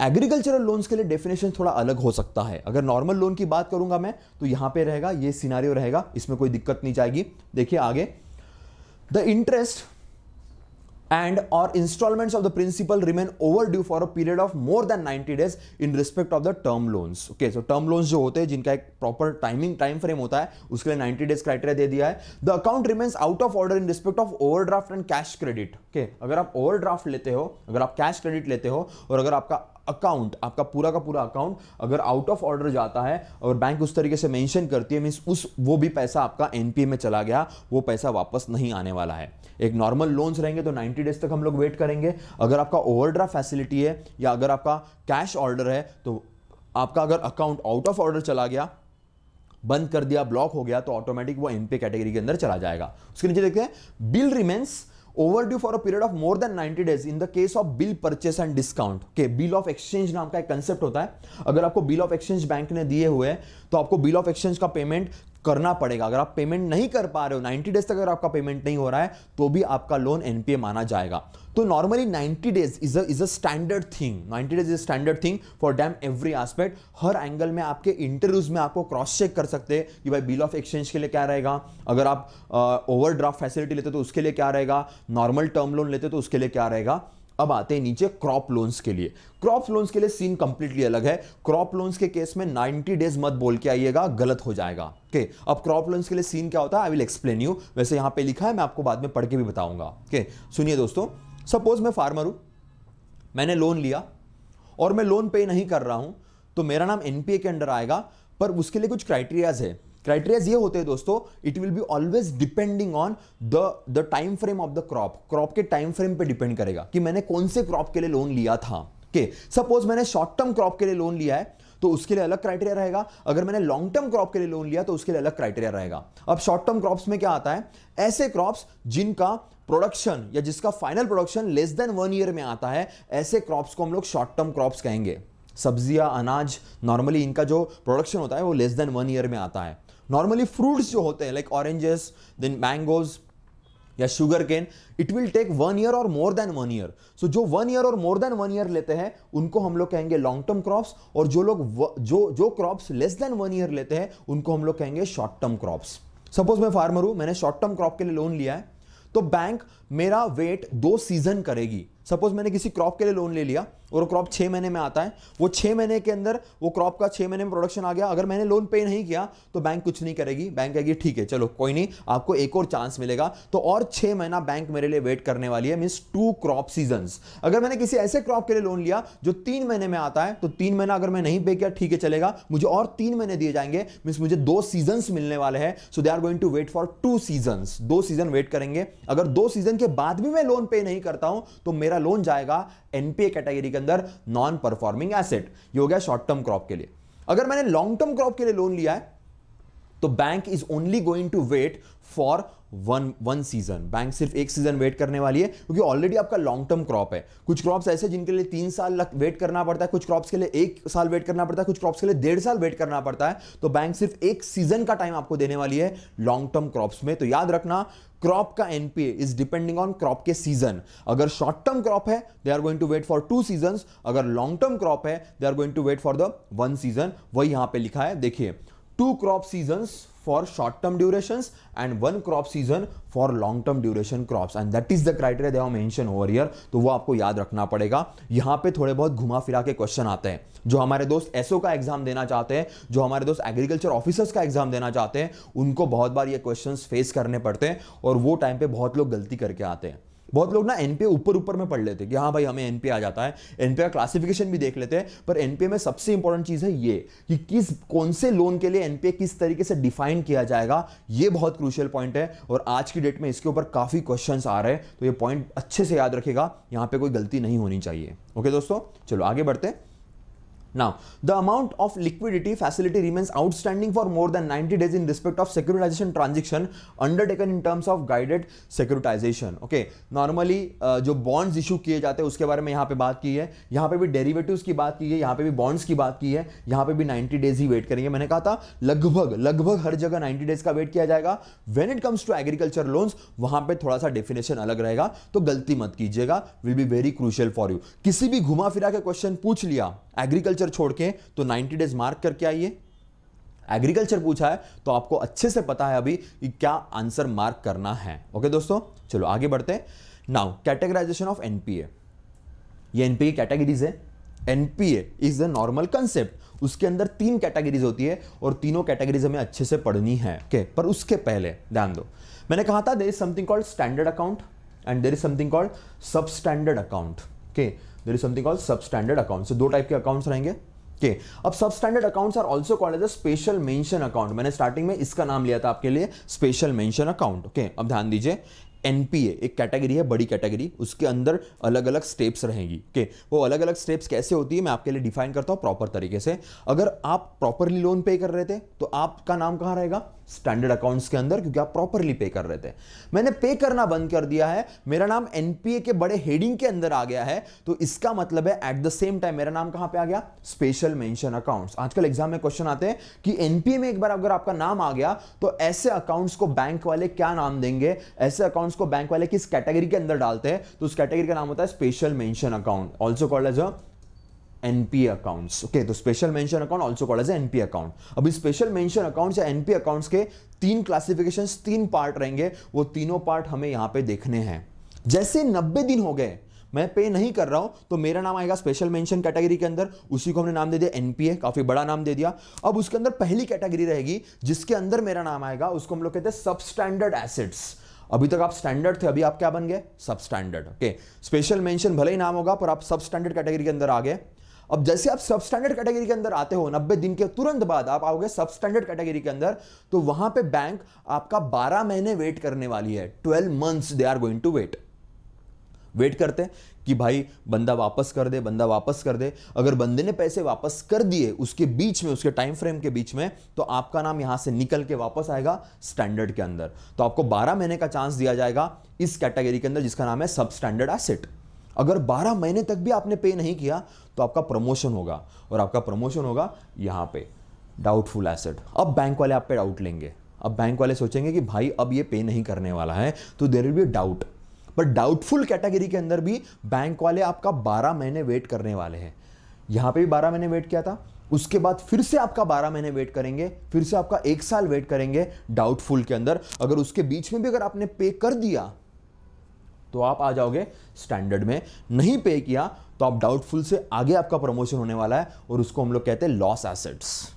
एग्रीकल्चरल लोन्स के लिए डेफिनेशन थोड़ा अलग हो सकता है। अगर नॉर्मल लोन की बात करूँगा मैं तो यहाँ पे रहेगा, ये सिनारियो रहेगा, इसमें कोई दिक्कत नहीं जाएगी। देखिए आगे। The interest and or installments of the principal remain overdue for a period of more than 90 days in respect of the term loans. Okay, so term loans जो होते हैं, जिनका एक प्रॉपर टाइमिंग टाइम फ्रेम होता है, उसके लिए 90 डेज़ क्राइटेरिया दे दिया है। The account remains out of order in respect of overdraft and cash credit okay अगर आप ओवरड्राफ्ट लेते हो, अगर आप कैश क्रेडिट लेते हो, और अगर आपका अकाउंट आपका पूरा का पूरा अकाउंट अगर आउट ऑफ़ ऑर्डर जाता है, और बैंक उस तरीके से मेंशन करती है मींस उस, वो भी पैसा आपका एनपीए में चला गया, वो पैसा वापस नहीं आने वाला है। एक नॉर्मल लोन्स रहेंगे तो 90 डेज़ तक हम लोग वेट करेंगे। अगर आपका ओवरड्राफ्ट फैसिलिटी है या अगर आपका कैश ऑर्डर है तो आपका अगर अकाउंट आउट ऑफ़ ऑर्डर चला गया, बंद कर दिया ब्लॉक हो गया तो ऑटोमेटिक वो एनपीए कैटेगरी के अंदर चला जाएगा। उसके नीचे देखते हैं bill remains overdue for a period of more than 90 days in the case of bill purchase and discount okay, bill of exchange नाम का एक कंसेप्ट होता है। अगर आपको बिल ऑफ़ एक्सचेंज बैंक ने दिए हुए तो आपको बिल ऑफ़ एक्सचेंज का पेमेंट करना पड़ेगा। अगर आप पेमेंट नहीं कर पा रहे हो 90 डेज़ तक अगर आपका पेमेंट नहीं हो रहा है तो भी आपका लोन एनपीए माना जाएगा। तो normally 90 days is is a standard thing 90 days is standard thing for them every aspect her angle में आपके इंटरव्यूज़ में आपको क्रॉस चेक कर सकते हैं कि भाई बिल ऑफ़ एक्सचेंज के लिए क्या रहेगा। अगर आप ओवरड्राफ्ट फैसिलिटी लेते तो उसके लिए क्या रहेगा। नॉर्मल टर्म लोन लेते तो उसके लिए क्या रहेगा। अब आते हैं नीचे क्रॉप लोन्स के लिए। क्रॉप लोन्स के लिए सीन कंप्लीटली अलग है। क्रॉप लोन्स के केस में 90 डेज़ मत बोल के आइएगा, गलत हो जाएगा। ओके अब क्रॉप लोन्स के लिए सीन क्या होता है? आई विल एक्सप्लेन यू वैसे यहाँ पे लिखा है, मैं आपको बाद में पढ़ के भी बताऊँगा। ओके सुनिए दोस्तों। सपोज़ मैं फार्मर हूँ। मैंने लोन लिया और मैं लोन पे नहीं कर रहा हूँ तो मेरा नाम एनपीए के अंडर आएगा, पर उसके लिए कुछ क्राइटेरियाज है। क्राइटेरिया ये होते हैं दोस्तों it will be always depending on the the time frame of the crop crop के टाइम फ्रेम पे डिपेंड करेगा कि मैंने कौन से क्रॉप के लिए लोन लिया था। के सपोज़ मैंने शॉर्ट टर्म क्रॉप के लिए लोन लिया है तो उसके लिए अलग क्राइटेरिया रहेगा। अगर मैंने लॉन्ग टर्म क्रॉप के लिए लोन लिया तो उसके लिए अलग क्राइटेरिया रहेगा। अब शॉर्ट टर्म क्रॉप्स में क्या आता है? ऐसे क्रॉप्स जिनका प्रोडक्शन या जिसका final production less than one year में आता है, ऐसे क्रॉप्स को हम लोग शॉर्ट टर्म क्रॉप्स कहेंगे। सब्ज़ियाँ, अनाज नॉर्मली इनका जो प्रोडक्शन होता है, वो लेस देन वन ईयर में आता है। नॉर्मली फ्रूट्स जो होते हैं लाइक ऑरेंजेस देन मैंगोज या sugar cane it will take one year और more than one year so जो वन ईयर और मोर देन वन ईयर लेते हैं, उनको हम लोग कहेंगे लॉन्ग टर्म क्रॉप्स और जो लोग जो जो crops less than one year लेते हैं, उनको हम लोग कहेंगे शॉर्ट टर्म क्रॉप्स सपोज़ मैं फार्मर हूँ, मैंने शॉर्ट टर्म क्रॉप के लिए लोन लिया है तो बैंक मेरा वेट दो सीज़न करेगी. सपोज़ मैंने किसी क्रॉप के लिए लोन ले लिया और क्रॉप छह महीने में आता है। वो छह महीने के अंदर वो क्रॉप का छह महीने में प्रोडक्शन आ गया। अगर मैंने लोन पे नहीं किया तो बैंक कुछ नहीं करेगी। बैंक कहेगी, ठीक है, चलो, कोई नहीं, आपको एक और चांस मिलेगा। तो और छह महीना बैंक मेरे लिए वेट करने वाली है मीन टू क्रॉप सीज़न अगर मैंने किसी ऐसे क्रॉप के लिए लोन लिया, जो तीन महीने में आता है तो तीन महीना अगर मैं नहीं पे किया, ठीक है, चलेगा। मुझे और तीन महीने दिए जाएँगे मीन्स मुझे दो सीजन्स मिलने वाले हैं। So they are going to wait for two season दो सीज़न वेट करेंगे। अगर दो सीज़न के बाद भी मैं लोन पे नहीं करता हूँ तो मेरा लोन जाएगा एनपीए कैटेगरी के अंदर नॉन परफॉर्मिंग एसेट ये हो गया शॉर्ट टर्म क्रॉप के लिए। अगर मैंने लॉन्ग टर्म क्रॉप के लिए लोन लिया है तो bank is only going to wait for one one season bank सिर्फ़ एक सीज़न वेट करने वाली है, क्योंकि ऑलरेडी आपका लॉन्ग टर्म क्रॉप है। कुछ क्रॉप्स ऐसे जिनके लिए तीन साल वेट करना पड़ता है, कुछ क्रॉप्स के लिए एक साल वेट करना पड़ता है, कुछ क्रॉप्स के लिए डेढ़ साल वेट करना पड़ता है। तो बैंक सिर्फ़ एक सीज़न का टाइम आपको देने वाली है लॉन्ग टर्म क्रॉप्स में। तो याद रखना क्रॉप का NPA is depending on crop के सीज़न अगर शॉर्ट टर्म क्रॉप है they are going to wait for two season अगर लॉन्ग टर्म क्रॉप है they are going to wait for the one season वही यहाँ पे लिखा है, देखिए। Two crop season for short term duration and one crop season for long term duration crops and that is the criteria mention over here तो वो आपको याद रखना पड़ेगा। यहाँ पे थोड़े बहुत घुमा फिरा के क्वेश्चन आते हैं। जो हमारे दोस्त एसओ का एग्ज़ाम देना चाहते हैं, जो हमारे दोस्त एग्रीकल्चर ऑफिसर्स का एग्ज़ाम देना चाहते हैं, उनको बहुत बार ये क्वेश्चन फेस करने पड़ते हैं और वो टाइम पे बहुत लोग गलती करके आते हैं। बहुत लोग ना एनपीए ऊपर ऊपर में पढ़ लेते हैं कि हाँ भाई हमें एनपीए आ जाता है एनपीए का क्लासिफिकेशन भी देख लेते हैं, पर एनपीए में सबसे इंपॉर्टेंट चीज़ है ये कि किस, कौन से लोन के लिए एनपीए किस तरीके से डिफाइन किया जाएगा, ये बहुत क्रूशियल पॉइंट है। और आज की डेट में इसके ऊपर काफ़ी क्वेश्चन आ रहे हैं तो ये पॉइंट अच्छे से याद रखेगा यहाँ पर कोई गलती नहीं होनी चाहिए। ओके दोस्तों, चलो आगे बढ़ते हैं। Now, the amount of liquidity facility remains outstanding for more than 90 days in respect of securitization transaction undertaken in terms of guided securitization. Okay, normally uh, bonds issue किए जाते हैं उसके बारे में यहाँ पे बात की है यहाँ पे भी derivatives की बात की है यहाँ पे भी bonds की बात की है यहाँ पे भी 90 days ही wait करेंगे मैंने कहा था लगभग लगभग हर जगह 90 days का wait किया जाएगा when it comes to agriculture loans वहाँ पे थोड़ा सा definition अलग रहेगा तो गलती मत कीजिएगा will be very crucial for you किसी भी घुमा फिरा के क्वेश्चन पूछ लिया एग्रीकल्चर छोड़ के तो 90 डेज़ मार्क करके आइए। एग्रीकल्चर पूछा है तो आपको अच्छे से पता है अभी कि क्या आंसर मार्क करना है। ओके दोस्तों, चलो आगे बढ़ते हैं। Now, categorization of NPA. ये एनपीए कैटेगरीज है। NPA is the normal concept. उसके अंदर तीन कैटेगरीज होती है और तीनों कैटेगरीज हमें अच्छे से पढ़नी है। ओके, पर उसके पहले, ध्यान दो। मैंने कहा था there is something called standard account and there is something called sub standard account okay there is something called sub standard account so दो टाइप के अकाउंट्स रहेंगे. के अब sub standard accounts are also called as a special mention account मैंने स्टार्टिंग में इसका नाम लिया था आपके लिए स्पेशल मेंशन अकाउंट ओके अब ध्यान दीजिए एनपीए एक कैटेगरी है, बड़ी कैटेगरी उसके अंदर अलग अलग स्टेप्स रहेंगी. ओके वो अलग अलग स्टेप्स कैसे होती है, मैं आपके लिए डिफाइन करता हूँ प्रॉपर तरीके से. अगर आप प्रॉपरली लोन पे कर रहे थे तो आपका नाम कहाँ रहेगा? स्टैंडर्ड अकाउंट्स के अंदर, क्योंकि आप प्रॉपरली पे कर रहे थे। मैंने पे करना बंद कर दिया है। मेरा नाम एनपीए के बड़े हेडिंग के अंदर आ गया है। तो इसका मतलब है एट द सेम टाइम मेरा नाम कहाँ पे आ गया? स्पेशल मेंशन अकाउंट्स आजकल एग्ज़ाम में क्वेश्चन आते हैं कि एनपीए में एक बार अगर आपका नाम आ गया तो ऐसे अकाउंट्स को बैंक वाले क्या नाम देंगे? ऐसे अकाउंट्स को बैंक वाले किस कैटेगरी के अंदर डालते हैं? तो उस कैटेगरी का नाम होता है special mention account also called as a NPA accounts okay तो special mention account also called as NPA account अभी स्पेशल मेंशन अकाउंट्स या एनपी अकाउंट्स के तीन क्लासिफिकेशन तीन पार्ट रहेंगे। वो तीनों पार्ट हमें यहाँ पे देखने हैं। जैसे 90 दिन हो गए, मैं पे नहीं कर रहा हूँ तो मेरा नाम आएगा स्पेशल मेंशन कैटेगरी के अंदर। उसी को हमने नाम दे दिया एनपीए काफ़ी बड़ा नाम दे दिया। अब उसके अंदर पहली कैटेगरी रहेगी, जिसके अंदर मेरा नाम आएगा, उसको हम लोग कहते हैं सब स्टैंडर्ड एसिड्स अभी तक आप स्टैंडर्ड थे, अभी आप क्या बन गए? सब स्टैंडर्ड ओके स्पेशल मेंशन भले ही नाम होगा, पर आप सब स्टैंडर्ड कैटेगरी के अंदर आ गए। अब जैसे आप सब स्टैंडर्ड कैटेगरी के अंदर आते हो 90 दिन के तुरंत बाद आप आओगे सब स्टैंडर्ड कैटेगरी के अंदर तो वहाँ पे बैंक आपका 12 महीने वेट करने वाली है। 12 months they are going to wait wait करते हैं कि भाई बंदा वापस कर दे, बंदा वापस कर दे। अगर बंदे ने पैसे वापस कर दिए उसके बीच में, उसके टाइम फ्रेम के बीच में तो आपका नाम यहाँ से निकल के वापस आएगा स्टैंडर्ड के अंदर। तो आपको 12 महीने का चांस दिया जाएगा इस कैटेगरी के अंदर जिसका नाम है सब स्टैंडर्ड एसेट अगर 12 महीने तक भी आपने पे नहीं किया तो आपका प्रमोशन होगा और आपका प्रमोशन होगा यहाँ पे डाउटफुल एसेट अब बैंक वाले आप पे डाउट लेंगे। अब बैंक वाले सोचेंगे कि भाई, अब ये पे नहीं करने वाला है तो देर विल बी डाउट पर डाउटफुल कैटेगरी के अंदर भी बैंक वाले आपका 12 महीने वेट करने वाले हैं। यहाँ पे भी 12 महीने वेट किया था। उसके बाद फिर से आपका 12 महीने वेट करेंगे, फिर से आपका एक साल वेट करेंगे डाउटफुल के अंदर। अगर उसके बीच में भी अगर आपने पे कर दिया तो आप आ जाओगे स्टैंडर्ड में। नहीं पे किया तो आप डाउटफुल से आगे आपका प्रमोशन होने वाला है और उसको हम लोग कहते हैं लॉस एसेट्स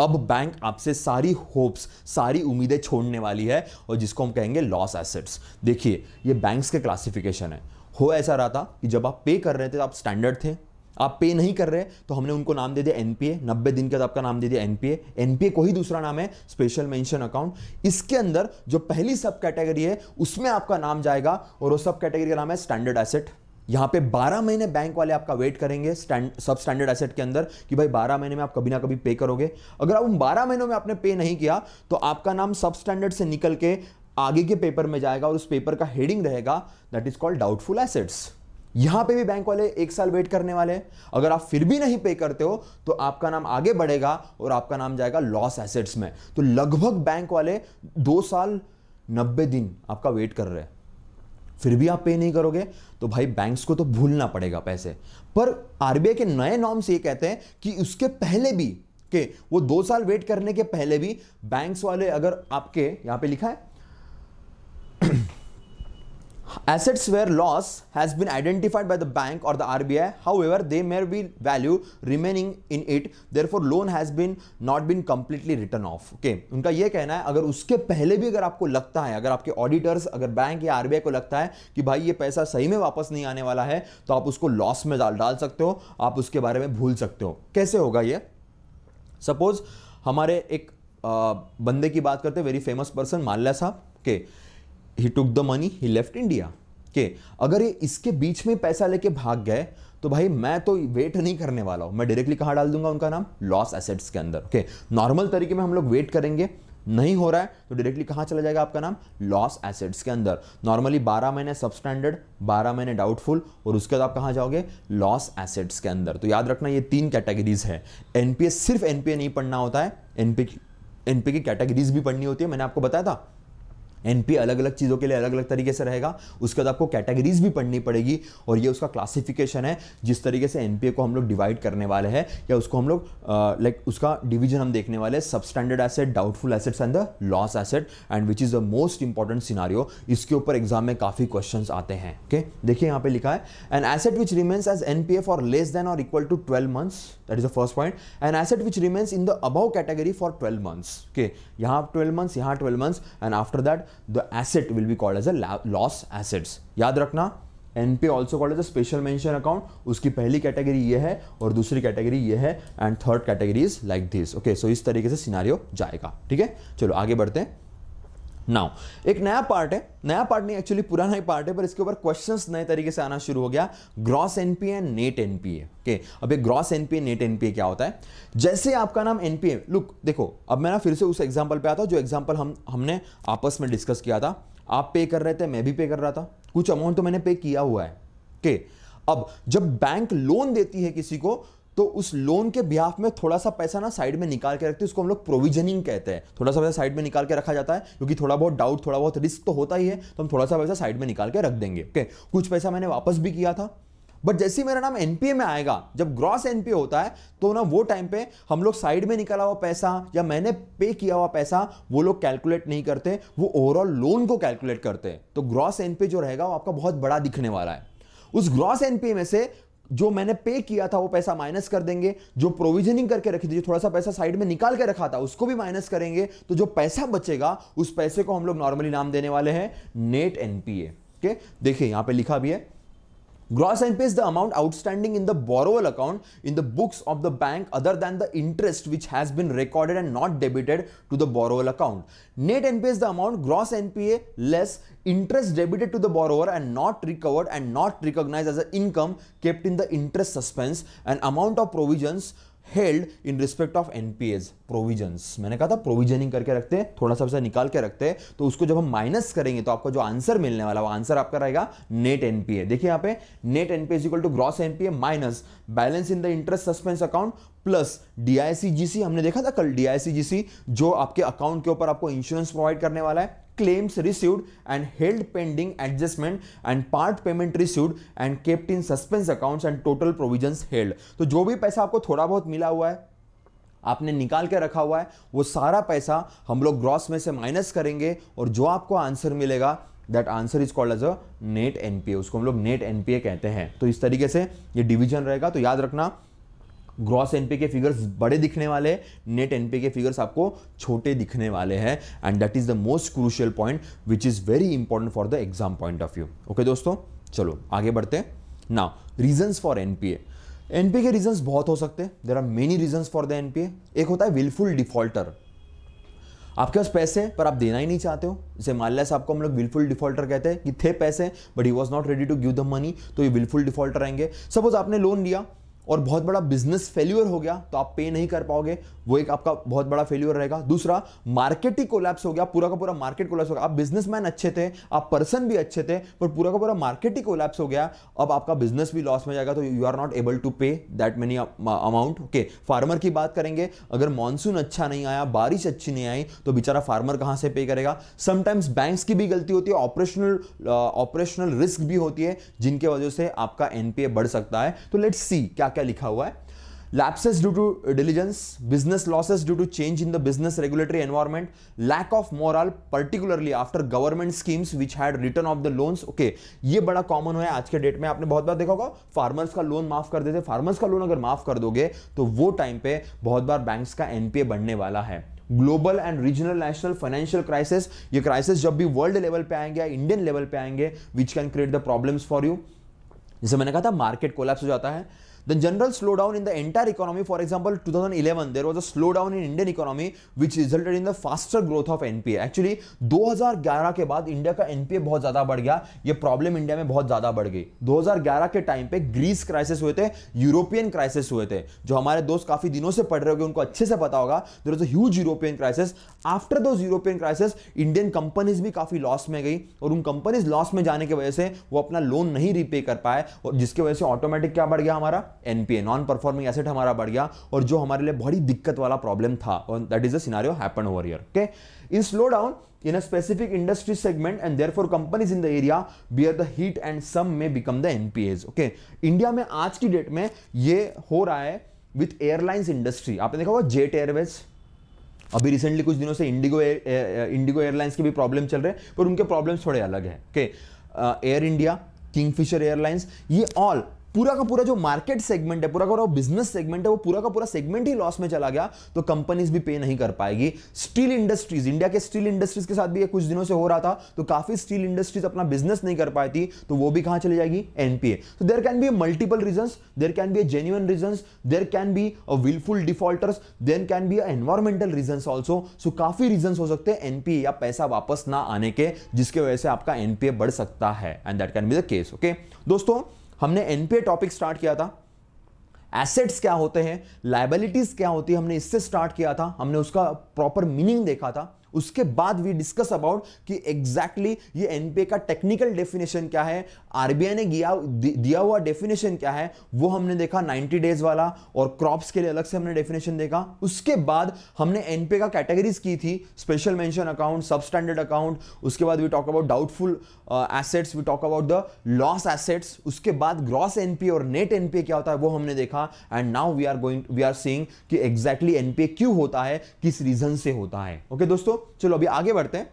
अब बैंक आपसे सारी होप्स सारी उम्मीदें छोड़ने वाली है और जिसको हम कहेंगे लॉस एसेट्स देखिए, ये बैंक्स के क्लासिफिकेशन है। हो ऐसा रहा था कि जब आप पे कर रहे थे तो आप स्टैंडर्ड थे आप पे नहीं कर रहे तो हमने उनको नाम दे दिया एनपीए नब्बे दिन के बाद आपका नाम दे दिया एनपीए एनपीए को ही दूसरा नाम है स्पेशल मेंशन अकाउंट इसके अंदर जो पहली सब कैटेगरी है, उसमें आपका नाम जाएगा और वो सब कैटेगरी का नाम है स्टैंडर्ड एसेट यहाँ पे 12 महीने बैंक वाले आपका वेट करेंगे स्टैंड सब स्टैंडर्ड एसेट के अंदर कि भाई 12 महीने में आप कभी ना कभी पे करोगे। अगर आप उन 12 महीनों में आपने पे नहीं किया तो आपका नाम सब स्टैंडर्ड से निकल के आगे के पेपर में जाएगा और उस पेपर का हेडिंग रहेगा that is called doubtful assets यहाँ पे भी बैंक वाले एक साल वेट करने वाले हैं। अगर आप फिर भी नहीं पे करते हो तो आपका नाम आगे बढ़ेगा और आपका नाम जाएगा लॉस एसेट्स में। तो लगभग बैंक वाले दो साल, नब्बे दिन आपका वेट कर रहे हैं। फिर भी आप पे नहीं करोगे तो भाई बैंक्स को तो भूलना पड़ेगा पैसे। पर आरबीआई के नए नॉर्म्स ये कहते हैं कि उसके पहले भी, के वो दो साल वेट करने के पहले भी बैंक्स वाले अगर आपके, यहाँ पे लिखा है assets where loss has been identified by the bank or the RBI however they may be value remaining in it. Therefore loan has been not been completely written off. Okay? उनका ये कहना है अगर उसके पहले भी अगर आपको लगता है अगर आपके ऑडिटर्स अगर बैंक या आरबीआई को लगता है कि भाई ये पैसा सही में वापस नहीं आने वाला है तो आप उसको लॉस में डाल डाल सकते हो। आप उसके बारे में भूल सकते हो। कैसे होगा ये? सपोज़ हमारे एक आ, बंदे की बात करते वेरी फ़ेमस पर्सन माल्या साहब। के ही took the money he left India के अगर ये इसके बीच में पैसा लेके भाग गए तो भाई मैं तो वेट नहीं करने वाला हूँ। मैं डायरेक्टली कहाँ डाल दूँगा उनका नाम? लॉस एसेट्स के अंदर ओके नॉर्मल तरीके में हम लोग वेट करेंगे, नहीं हो रहा है तो डायरेक्टली कहाँ चला जाएगा आपका नाम? लॉस एसेट्स के अंदर। नॉर्मली 12 महीने सब स्टैंडर्ड 12 महीने डाउटफुल और उसके बाद आप कहाँ जाओगे? लॉस एसेट्स के अंदर। तो याद रखना ये तीन कैटेगरीज है। एनपीए सिर्फ़ एनपीए नहीं पढ़ना होता है एनपी एनपीए की कैटेगरीज भी पढ़नी होती है, मैंने आपको बताया था। एनपी अलग अलग चीज़ों के लिए अलग अलग तरीके से रहेगा उसके बाद आपको कैटेगरीज भी पढ़नी पड़ेगी और ये उसका क्लासिफिकेशन है, जिस तरीके से एनपीए को हम लोग डिवाइड करने वाले हैं या उसको हम लोग लाइक उसका डिवीज़न हम देखने वाले हैं sub standard asset doubtful assets and the loss asset and which is the most important scenario इसके ऊपर एग्ज़ाम में काफ़ी क्वेश्चन आते हैं ओके? देखिए यहाँ पे लिखा है an asset which remains as NPA for less than और equal to twelve months that is the first point an asset which remains in the above category for twelve months okay यहाँ ट्वेल्व मंथ्स यहाँ twelve months and after that the asset will be called as a loss assets याद रखना NPA also called as a special mention account उसकी पहली कैटेगरी ये है, और दूसरी कैटेगरी ये है and third category is like this okay so इस तरीके से सिनारियो जाएगा। ठीक है? चलो, आगे बढ़ते हैं। नाउ एक नया पार्ट है। नया पार्ट नहीं एक्चुअली पुराना ही पार्ट है, पर इसके ऊपर क्वेश्चंस नए तरीके से आना शुरू हो गया। Gross NPA net NPA okay अब एक ग्रॉस एनपीए नेट एनपीए क्या होता है? जैसे आपका नाम एनपीए लुक देखो, अब मैं ना फिर से उस एग्जांपल पे आता हूँ, जो एग्जांपल हम, हमने आपस में डिस्कस किया था। आप पे कर रहे थे, मैं भी पे कर रहा था। कुछ अमाउंट तो मैंने पे किया हुआ है ओके अब जब बैंक लोन देती है किसी को तो उस लोन के ब्याह में थोड़ा सा पैसा ना साइड में निकाल के रखते हैं, उसको हम लोग प्रोविजनिंग कहते हैं। थोड़ा सा पैसा साइड में निकाल के रखा जाता है, क्योंकि थोड़ा बहुत डाउट थोड़ा बहुत रिस्क तो होता ही है तो हम थोड़ा सा पैसा साइड में निकाल के रख देंगे ओके कुछ पैसा मैंने वापस भी किया था। बट जैसे ही मेरा नाम एनपीए में आएगा, जब ग्रॉस एनपीए होता है तो ना वो टाइम पे हम लोग साइड में निकाला हुआ पैसा, या मैंने पे किया हुआ पैसा, वो लोग कैलकुलेट नहीं करते, वो ओवरऑल लोन को कैलकुलेट करते हैं। तो ग्रॉस एनपीए जो रहेगा, वो आपका बहुत बड़ा दिखने वाला है। उस ग्रॉस एनपीए में से जो मैंने पे किया था वो पैसा माइनस कर देंगे, जो प्रोविजनिंग करके रखी थी, जो थोड़ा सा पैसा साइड में निकाल के रखा था, उसको भी माइनस करेंगे तो जो पैसा बचेगा, उस पैसे को हम लोग नॉर्मली नाम देने वाले हैं नेट एनपीए देखिए, यहाँ पे लिखा भी है Gross NPA is the amount outstanding in the borrower account in the books of the bank other than the interest which has been recorded and not debited to the borrower account. Net NPA is the amount gross NPA less interest debited to the borrower and not recovered and not recognized as an income kept in the interest suspense and amount of provisions held in respect of NPAs provisions मैंने कहा था प्रोविजनिंग करके रखते हैं, थोड़ा सा निकाल के रखते हैं तो उसको जब हम माइनस करेंगे तो आपका जो आंसर मिलने वाला, वो आंसर आपका रहेगा नेट एनपीए देखिए यहाँ पे net NPA equal to gross NPA minus balance in the interest suspense account plus DICGC हमने देखा था कल डीआईसीजीसी जो आपके अकाउंट के ऊपर आपको इंश्योरेंस प्रोवाइड करने वाला है claims received and held pending adjustment and part payment received and kept in suspense accounts and total provisions held. तो जो भी पैसा आपको थोड़ा बहुत मिला हुआ है, आपने निकाल के रखा हुआ है, वो सारा पैसा हम लोग ग्रॉस में से माइनस करेंगे और जो आपको आंसर मिलेगा that answer is called as a net NPA उसको हम लोग नेट एनपीए कहते हैं। तो इस तरीके से ये डिवीज़न रहेगा तो याद रखना ग्रॉस एनपी के फिगर्स बड़े दिखने वाले हैं नेट एनपी के फिगर्स आपको छोटे दिखने वाले हैं and that is the most crucial point which is very important for the exam point of view okay दोस्तों? चलो, आगे बढ़ते हैं। Now reasons for NPA NPA के रीजंस बहुत हो सकते हैं। There are many reasons for the NPA एक होता है विलफुल डिफॉल्टर आपके पास पैसे पर आप देना ही नहीं चाहते हो। जैसे मान साहब को हम लोग विलफुल डिफॉल्टर कहते हैं कि थे पैसे but he was not ready to give the money तो ये विलफुल डिफॉल्टर आएँगे। सपोज़ आपने लोन लिया और बहुत बड़ा बिज़नेस फेल्यूर हो गया तो आप पे नहीं कर पाओगे। वो एक आपका बहुत बड़ा फेल्यूर रहेगा। दूसरा मार्केट ही कोलैप्स हो गया, पूरा का पूरा मार्केट कोलैप्स हो गया। आप बिजनेसमैन अच्छे थे, आप पर्सन भी अच्छे थे, पर पूरा का पूरा मार्केट ही कोलैप्स हो गया। अब आपका बिज़नेस भी लॉस में जाएगा तो you are not able to pay that many amount okay farmer की बात करेंगे, अगर मानसून अच्छा नहीं आया, बारिश अच्छी नहीं आई तो बेचारा फार्मर कहाँ से पे करेगा? समटाइम्स बैंक्स की भी गलती होती है ऑपरेशनल ऑपरेशनल रिस्क भी होती है, जिनके वजह से आपका एनपीए बढ़ सकता है। तो लेट्स सी क्या क्या लिखा हुआ है? Lapses due to diligence, business losses due to change in the business regulatory environment, lack of moral particularly after government schemes which had written off the loans. Okay, ये बड़ा कॉमन है आज के डेट में। आपने बहुत बार देखा होगा फार्मर्स का लोन माफ़ कर देते। फार्मर्स का लोन अगर माफ़ कर दोगे तो वो टाइम पे बहुत बार बैंक्स का एनपीए बढ़ने वाला है। Global and regional national financial crisis ये क्राइसिस जब भी वर्ल्ड लेवल पे आएँगे या इंडियन लेवल पे आएँगे which can create the problems for you जैसे मैंने कहा था मार्केट कोलैप्स हो जाता है। The general slowdown in the entire economy, for example, 2011, there was a slowdown in Indian economy which resulted in the faster growth of NPA. Actually, 2011 के बाद इंडिया का एनपीए बहुत ज़्यादा बढ़ गया ये प्रॉब्लम इंडिया में बहुत ज़्यादा बढ़ गई। 2011 के टाइम पे ग्रीस क्राइसिस हुए थे यूरोपियन क्राइसिस हुए थे जो हमारे दोस्त काफ़ी दिनों से पढ़ रहे होंगे उनको अच्छे से पता होगा there was huge European crisis after those European crisis Indian companies भी काफ़ी लॉस में गई और उन कंपनीज़ लॉस में जाने की वजह से वो अपना लोन नहीं रिपे कर पाए और जिसकी वजह से ऑटोमेटिक क्या बढ़ गया हमारा? एनपीए नॉन परफॉर्मिंग एसेट हमारा बढ़ गया और जो हमारे लिए बड़ी दिक्कत वाला प्रॉब्लम था। That is the happen over here okay in slowdown in a specific industry segment and therefore companies in the area bear the heat and some may become the NPAs okay? India में आज की डेट में ये हो रहा है विथ एयरलाइंस इंडस्ट्री आपने देखा होगा जेट एयरवेज अभी रिसेंटली कुछ दिनों से इंडिगो इंडिगो एयरलाइंस के भी प्रॉब्लम चल रहे हैं, पर उनके प्रॉब्लम्स थोड़े अलग हैं okay Air India Kingfisher Airlines ये ऑल पूरा का पूरा जो मार्केट सेगमेंट है, पूरा का पूरा बिज़नेस सेगमेंट है, वो पूरा का पूरा सेगमेंट ही लॉस में चला गया तो कंपनीज़ भी पे नहीं कर पाएगी। स्टील इंडस्ट्रीज़ इंडिया के स्टील इंडस्ट्रीज़ के साथ भी ये कुछ दिनों से हो रहा था तो काफ़ी स्टील इंडस्ट्रीज़ अपना बिज़नेस नहीं कर पाई थी तो वो भी कहाँ चली जाएगी? एनपीए तो there can be multiple reason there can be genuine reason there can be willful defaulters there can be environmental reason also so काफ़ी रीजन हो सकते हैं एनपीए या पैसा वापस ना आने के, जिसके वजह से आपका एनपीए बढ़ सकता है and that can be the case okay दोस्तों हमने एनपीए टॉपिक स्टार्ट किया था। एसेट्स क्या होते हैं? लाइबिलिटीज क्या होती है? हमने इससे स्टार्ट किया था। हमने उसका प्रॉपर मीनिंग देखा था। उसके बाद वी डिस्कस अबाउट कि एग्जैक्टली exactly ये एनपीए का टेक्निकल डेफिनेशन क्या है आरबीआई ने दिया दिया हुआ डेफिनेशन क्या है वो हमने देखा 90 डेज़ वाला और क्रॉप्स के लिए अलग से हमने डेफिनेशन देखा। उसके बाद हमने एनपीए का कैटेगरीज की थी special mention account sub standard account उसके बाद we talk about doubtful assets we talk about the loss assets उसके बाद ग्रॉस एनपीए और नेट एनपीए क्या होता है वो हमने देखा। And now we are going we are seeing कि एग्जैक्टली एनपीए क्यों होता है किस रीजन से होता है। ओके okay, दोस्तों चलो अभी आगे बढ़ते हैं.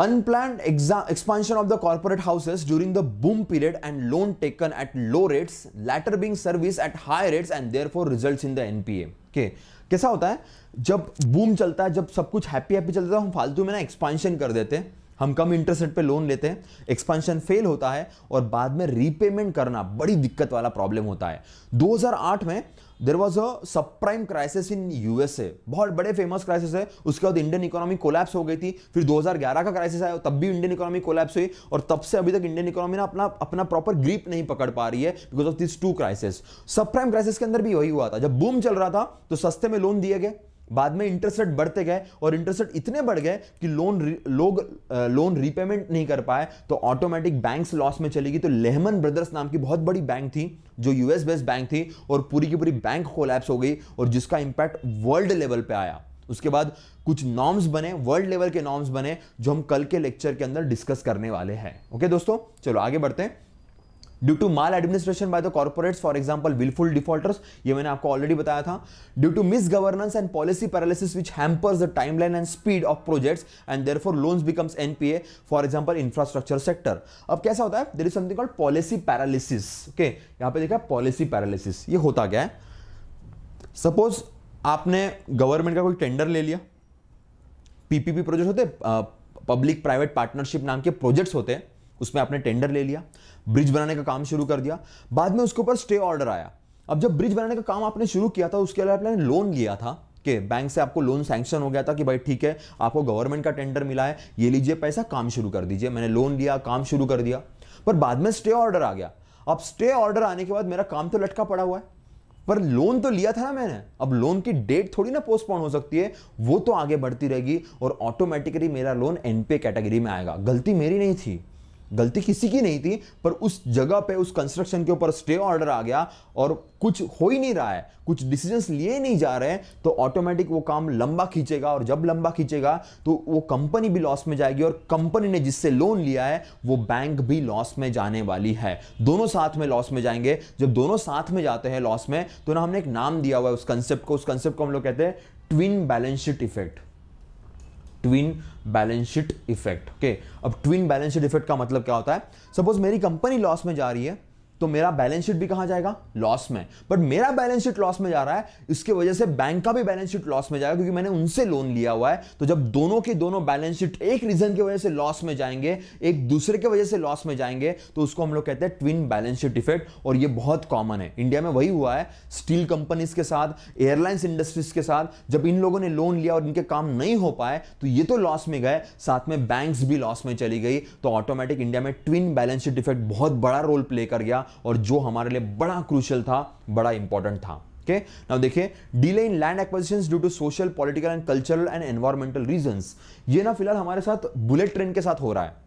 Unplanned expansion of the corporate houses during the boom period and loan taken at low rates later being service at high rates and therefore result in the NPA के कैसा होता है? जब बूम चलता है, जब सब कुछ हैप्पी हैप्पी चलता है तो हम फालतू में ना एक्सपांशन कर देते हैं. हम कम इंटरेस्ट रेट पे लोन लेते हैं एक्सपेंशन फेल होता है और बाद में रीपेमेंट करना बड़ी दिक्कत वाला प्रॉब्लम होता है। 2008 में देर वॉज़ अ सब प्राइम क्राइसिस इन यूएसए बहुत बड़े फ़ेमस क्राइसिस है। उसके बाद इंडियन इकोनॉमी कोलैप्स हो गई थी। फिर 2011 का क्राइसिस आया तब भी इंडियन इकोनॉमी कोलैप्स हुई और तब से अभी तक इंडियन इकोनॉमी ना अपना अपना प्रॉपर ग्रीप नहीं पकड़ पा रही है because of this two crisis sub prime crisis के अंदर भी वही हुआ था। जब बूम चल रहा था तो सस्ते में लोन दिए गए। बाद में इंटरेस्ट रेट बढ़ते गए और इंटरेस्ट रेट इतने बढ़ गए कि लोन लोग लोन रीपेमेंट नहीं कर पाए तो ऑटोमेटिक बैंक्स लॉस में चली गई। तो लेहमन ब्रदर्स नाम की बहुत बड़ी बैंक थी, जो यूएस बेस्ड बैंक थी और पूरी की पूरी बैंक कोलैप्स हो गई और जिसका इंपैक्ट वर्ल्ड लेवल पे आया। उसके बाद कुछ नॉर्म्स बने वर्ल्ड लेवल के नॉर्म्स बने, जो हम कल के लेक्चर के अंदर डिस्कस करने वाले हैं। ओके दोस्तों, चलो आगे बढ़ते हैं। Due to maladministration by the corporates for example willful defaulters ये मैंने आपको ऑलरेडी बताया था due to misgovernance and policy paralysis which hampers the timeline and speed of projects and therefore loans becomes NPA for example infrastructure sector अब कैसा होता है? There is something called policy paralysis okay यहाँ पे देखा पॉलिसी पैरालिसिस ये होता क्या है? सपोज़ आपने गवर्नमेंट का कोई टेंडर ले लिया पीपीपी प्रोजेक्ट होते पब्लिक प्राइवेट पार्टनरशिप नाम के प्रोजेक्ट्स होते हैं उसमें आपने टेंडर ले लिया ब्रिज बनाने का काम शुरू कर दिया, बाद में उसके ऊपर स्टे ऑर्डर आया। अब जब ब्रिज बनाने का काम आपने शुरू किया था, उसके लिए आपने लोन लिया था कि बैंक से आपको लोन सैंक्शन हो गया था कि भाई ठीक है, आपको गवर्नमेंट का टेंडर मिला है, ये लीजिए पैसा, काम शुरू कर दीजिए। मैंने लोन लिया, काम शुरू कर दिया। पर बाद में स्टे ऑर्डर आ गया। अब स्टे ऑर्डर आने के बाद मेरा काम तो लटका पड़ा हुआ है। पर लोन तो लिया था ना मैंने। अब लोन की डेट थोड़ी ना पोस्टपोन हो सकती है, वो तो आगे बढ़ती रहेगी और ऑटोमेटिकली मेरा लोन एनपीए कैटेगरी में आएगा। गलती मेरी नहीं थी। गलती किसी की नहीं थी, पर उस जगह पे, उस कंस्ट्रक्शन के ऊपर स्टे ऑर्डर आ गया और कुछ हो ही नहीं रहा है, कुछ डिसीजंस लिए नहीं जा रहे हैं तो ऑटोमेटिक वो काम लंबा खींचेगा और जब लंबा खींचेगा तो वो कंपनी भी लॉस में जाएगी और कंपनी ने जिससे लोन लिया है, वो बैंक भी लॉस में जाने वाली है। दोनों साथ में लॉस में जाएँगे। जब दोनों साथ में जाते हैं लॉस में तो ना हमने एक नाम दिया हुआ है उस कंसेप्ट को, उस कंसेप्ट को हम लोग कहते हैं twin balance sheet effect twin balance sheet effect okay अब ट्विन बैलेंस शीट इफ़ेक्ट का मतलब क्या होता है? सपोज़ मेरी कंपनी लॉस में जा रही है तो मेरा बैलेंस शीट भी कहाँ जाएगा? लॉस में। बट मेरा बैलेंस शीट लॉस में जा रहा है, इसके वजह से बैंक का भी बैलेंस शीट लॉस में जाएगा, क्योंकि मैंने उनसे लोन लिया हुआ है। तो जब दोनों के दोनों बैलेंस शीट एक रीजन की वजह से लॉस में जाएँगे, एक दूसरे की वजह से लॉस में जाएँगे तो उसको हम लोग कहते हैं ट्विन बैलेंस शीट इफ़ेक्ट और ये बहुत कॉमन है। इंडिया में वही हुआ है स्टील कंपनीज़ के साथ एयरलाइंस इंडस्ट्रीज़ के साथ, जब इन लोगों ने लोन लिया और इनके काम नहीं हो पाए तो ये तो लॉस में गए, साथ में बैंक्स भी लॉस में चली गई तो ऑटोमेटिक इंडिया में ट्विन बैलेंस शीट इफ़ेक्ट बहुत बड़ा रोल प्ले कर गया और जो हमारे लिए बड़ा क्रूशल था, बड़ा इंपॉर्टेंट था। ओके नाउ देखिए delay in land acquisition due to social political and cultural and environmental reasons ये ना फ़िलहाल हमारे साथ बुलेट ट्रेन के साथ हो रहा है।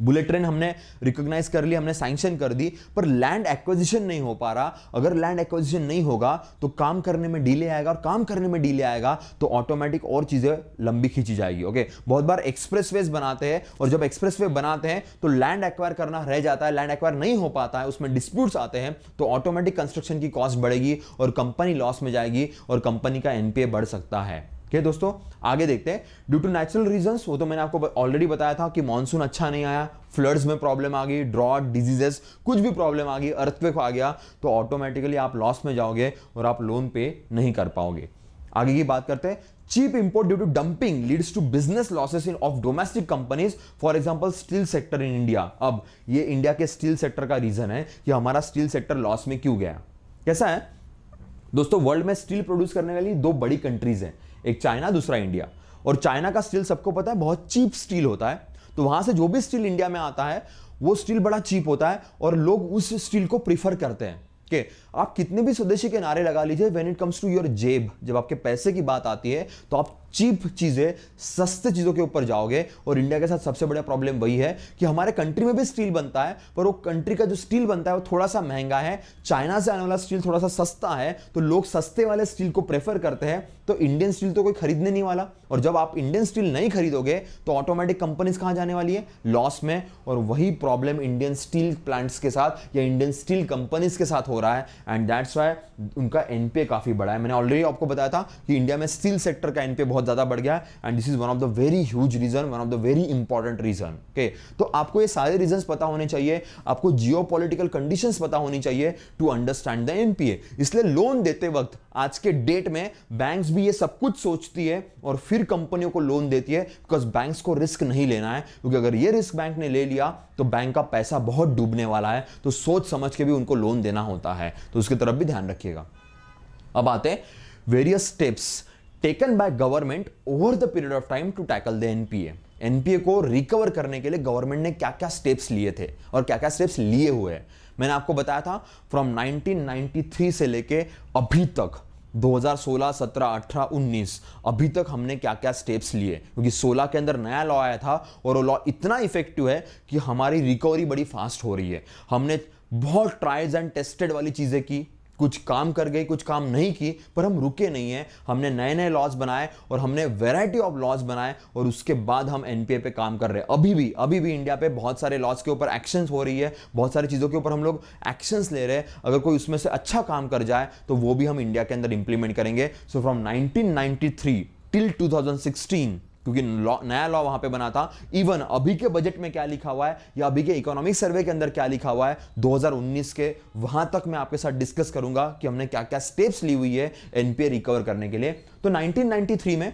बुलेट ट्रेन हमने रिकॉग्नाइज कर ली, हमने सैंक्शन कर दी, पर लैंड एक्विजिशन नहीं हो पा रहा। अगर लैंड एक्विजिशन नहीं होगा तो काम करने में डीले आएगा और काम करने में डीले आएगा तो ऑटोमेटिक और चीज़ें लंबी खींची जाएगी ओके बहुत बार एक्सप्रेस बनाते हैं और जब एक्सप्रेस बनाते हैं तो लैंड एक्वायर करना रह जाता है लैंड एक्वायर नहीं हो पाता है, उसमें डिस्प्यूट्स आते हैं तो ऑटोमेटिक कंस्ट्रक्शन की कॉस्ट बढ़ेगी और कंपनी लॉस में जाएगी और कंपनी का एनपीए बढ़ सकता है। ठीक दोस्तों, आगे देखते हैं। ड्यू टू नेचुरल रीजंस वो तो मैंने आपको ऑलरेडी बताया था कि मानसून अच्छा नहीं आया फ्लड्स में प्रॉब्लम आ गई ड्रॉट डिजीजेस कुछ भी प्रॉब्लम आ गई अर्थक्वेक आ गया तो ऑटोमेटिकली आप लॉस में जाओगे और आप लोन पे नहीं कर पाओगे। आगे की बात करते हैं। Cheap import due to dumping leads to business losses in of domestic companies for example steel sector in India अब, ये इंडिया के स्टील सेक्टर का रीजन है कि हमारा स्टील सेक्टर लॉस में क्यों गया। कैसा है? दोस्तों वर्ल्ड में स्टील प्रोड्यूस करने वाली दो बड़ी कंट्रीज़ हैं। एक चाइना, दूसरा इंडिया। और चाइना का स्टील, सबको पता है, बहुत चीप स्टील होता है। तो वहाँ से जो भी स्टील इंडिया में आता है, वो स्टील बड़ा चीप होता है और लोग उस स्टील को प्रीफर करते हैं। कि आप कितने भी स्वदेशी के नारे लगा लीजिए when it comes to your जेब, जब आपके पैसे की बात आती है तो आप चीप चीज़ें, सस्ते चीज़ों के ऊपर जाओगे और इंडिया के साथ सबसे बड़ा प्रॉब्लम वही है कि हमारे कंट्री में भी स्टील बनता है, पर वो कंट्री का जो स्टील बनता है, वो थोड़ा सा महँगा है चाइना से आने वाला स्टील थोड़ा सा सस्ता है तो लोग सस्ते वाले स्टील को प्रेफर करते हैं तो इंडियन स्टील तो कोई खरीदने नहीं वाला। और जब आप इंडियन स्टील नहीं खरीदोगे तो ऑटोमेटिक कंपनीज़ कहाँ जाने वाली है? लॉस में। और वही प्रॉब्लम इंडियन स्टील प्लांट्स के साथ या इंडियन स्टील कंपनीज़ के साथ हो रहा है। एंड दैट्स वाई उनका एनपीए काफ़ी बड़ा है। मैंने ऑलरेडी आपको बताया था कि इंडिया में स्टील सेक्टर का एनपीए बहुत ज़्यादा बढ़ गया and this is one of the very huge reason one of the very important reason okay तो आपको ये सारे रीजन पता होने चाहिए, आपको जियो पोलिटिकल कंडीशन पता होनी चाहिए टू अंडरस्टैंड द एनपीए इसलिए लोन देते वक्त, आज के डेट में बैंक्स भी ये सब कुछ सोचती है और फिर कंपनियों को लोन देती है बिकॉज़ बैंक्स को रिस्क नहीं लेना है, क्योंकि अगर ये रिस्क बैंक ने ले लिया तो बैंक का पैसा बहुत डूबने वाला है तो सोच समझ के भी उनको लोन देना होता है। तो उसकी तरफ़ भी ध्यान रखिएगा। अब आते हैं various steps taken by government over the period of time to tackle the NPA NPA को रिकवर करने के लिए गवर्नमेंट ने क्या क्या स्टेप्स लिए थे और क्या क्या स्टेप्स लिए हुए हैं? मैंने आपको बताया था फ्रॉम 1993 से लेके अभी तक 2016, 17, 18, 19 अभी तक हमने क्या क्या स्टेप्स लिए? क्योंकि 16 के अंदर नया लॉ आया था और वो लॉ इतना इफ़ेक्टिव है कि हमारी रिकवरी बड़ी फास्ट हो रही है। हमने बहुत ट्राइल्स एंड टेस्टेड वाली चीज़ें की कुछ काम कर गई, कुछ काम नहीं की, पर हम रुके नहीं हैं। हमने नए नए लॉज बनाए और हमने वेराइटी ऑफ़ लॉज बनाए और उसके बाद हम एनपीए पे काम कर रहे हैं। अभी भी अभी भी इंडिया पे बहुत सारे लॉज के ऊपर एक्शन हो रही है, बहुत सारी चीज़ों के ऊपर हम लोग एक्शंस ले रहे हैं। अगर कोई उसमें से अच्छा काम कर जाए तो वो भी हम इंडिया के अंदर इंप्लीमेंट करेंगे। So from nineteen till two क्योंकि नया लॉ वहाँ पे बना था। इवन अभी के बजट में क्या लिखा हुआ है, या अभी के इकोनॉमिक सर्वे के अंदर क्या लिखा हुआ है 2019 के, वहाँ तक मैं आपके साथ डिस्कस करूँगा कि हमने क्या क्या स्टेप्स ली हुई है एनपीए रिकवर करने के लिए। तो 1993 में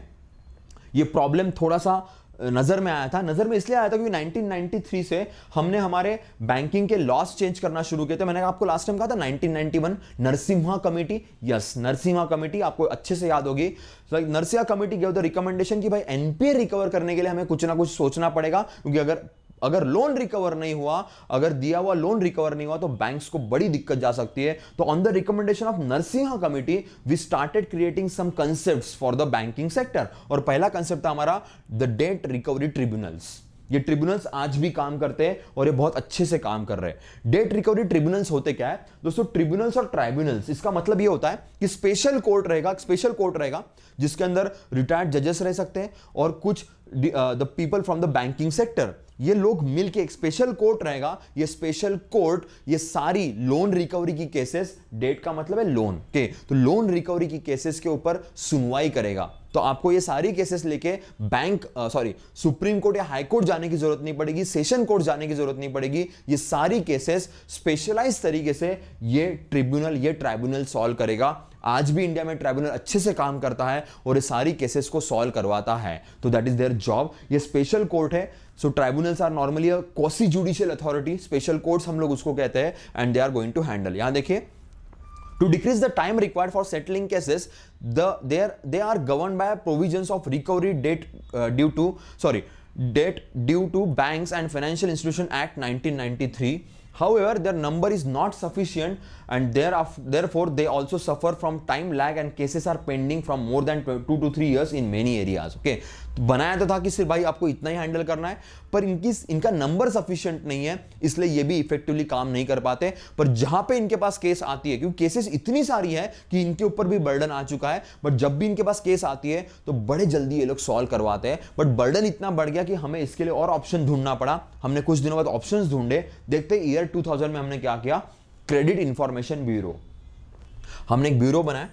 ये प्रॉब्लम थोड़ा सा नज़र में आया था। नज़र में इसलिए आया था क्योंकि 1993 से हमने हमारे बैंकिंग के लॉस चेंज करना शुरू किए थे। मैंने आपको लास्ट टाइम कहा था 1991 Narasimha committee. Yes Narasimha committee, आपको अच्छे से याद होगी। तो Narasimha committee gave the recommendation कि भाई एनपीए रिकवर करने के लिए हमें कुछ ना कुछ सोचना पड़ेगा। क्योंकि अगर अगर लोन रिकवर नहीं हुआ, अगर दिया हुआ लोन रिकवर नहीं हुआ तो बैंक्स को बड़ी दिक्कत जा सकती है। तो on the recommendation of Narasimha committee we started creating some concept for the banking sector और पहला कंसेप्ट था हमारा द डेट रिकवरी ट्रिब्यूनल्स ये ट्रिब्यूनल्स आज भी काम करते हैं और ये बहुत अच्छे से काम कर रहे हैं। डेट रिकवरी ट्रिब्यूनल्स होते क्या है? दोस्तों ट्रिब्यूनल्स और ट्राइब्यूनल्स इसका मतलब ये होता है कि स्पेशल कोर्ट रहेगा स्पेशल कोर्ट रहेगा, जिसके अंदर रिटायर्ड जजेस रह सकते हैं और कुछ the people from the banking sector ये लोग मिलके एक स्पेशल कोर्ट रहेगा। ये स्पेशल कोर्ट ये सारी लोन रिकवरी की केसेस डेट का मतलब है लोन के तो लोन रिकवरी की केसेस के ऊपर सुनवाई करेगा। तो आपको ये सारी केसेस लेके बैंक सॉरी सुप्रीम कोर्ट या हाई कोर्ट जाने की ज़रूरत नहीं पड़ेगी सेशन कोर्ट जाने की ज़रूरत नहीं पड़ेगी। ये सारी केसेस स्पेशलाइज तरीके से ये ट्रिब्यूनल ये ट्राइब्यूनल सॉल्व करेगा। आज भी इंडिया में ट्राइब्यूनल अच्छे से काम करता है और सारी केसेस को सॉल्व करवाता है। तो दैट इज़ देयर जॉब ये स्पेशल कोर्ट है। So tribunals are normally a quasi judicial authority special court हम लोग उसको कहते हैं and they are going to handle यहाँ देखिए to decrease the time required for settling cases the there they are govern by provision of recovery debt due to sorry debt due to bank and financial institution act nineteen ninety three however their number is not sufficient and therefore they also suffer from time lag and cases are pending from more than 2 to 3 years in many areas. Okay बनाया तो था कि सिर्फ़ भाई आपको इतना ही हैंडल करना है, पर इनकी, इनका नंबर सफिशिएंट नहीं है, इसलिए ये भी इफेक्टिवली काम नहीं कर पाते। पर जहाँ पे इनके पास केस आती है, क्योंकि केसेस इतनी सारी है कि इनके ऊपर भी बर्डन आ चुका है बट जब भी इनके पास केस आती है तो बड़े जल्दी ये लोग सॉल्व करवाते हैं। बट बर्डन इतना बढ़ गया कि हमें इसके लिए और ऑप्शन ढूंढना पड़ा। हमने कुछ दिनों बाद ऑप्शन ढूंढे। देखते ईयर टू में हमने क्या किया? क्रेडिट इंफॉर्मेशन ब्यूरो हमने एक ब्यूरो बनाया।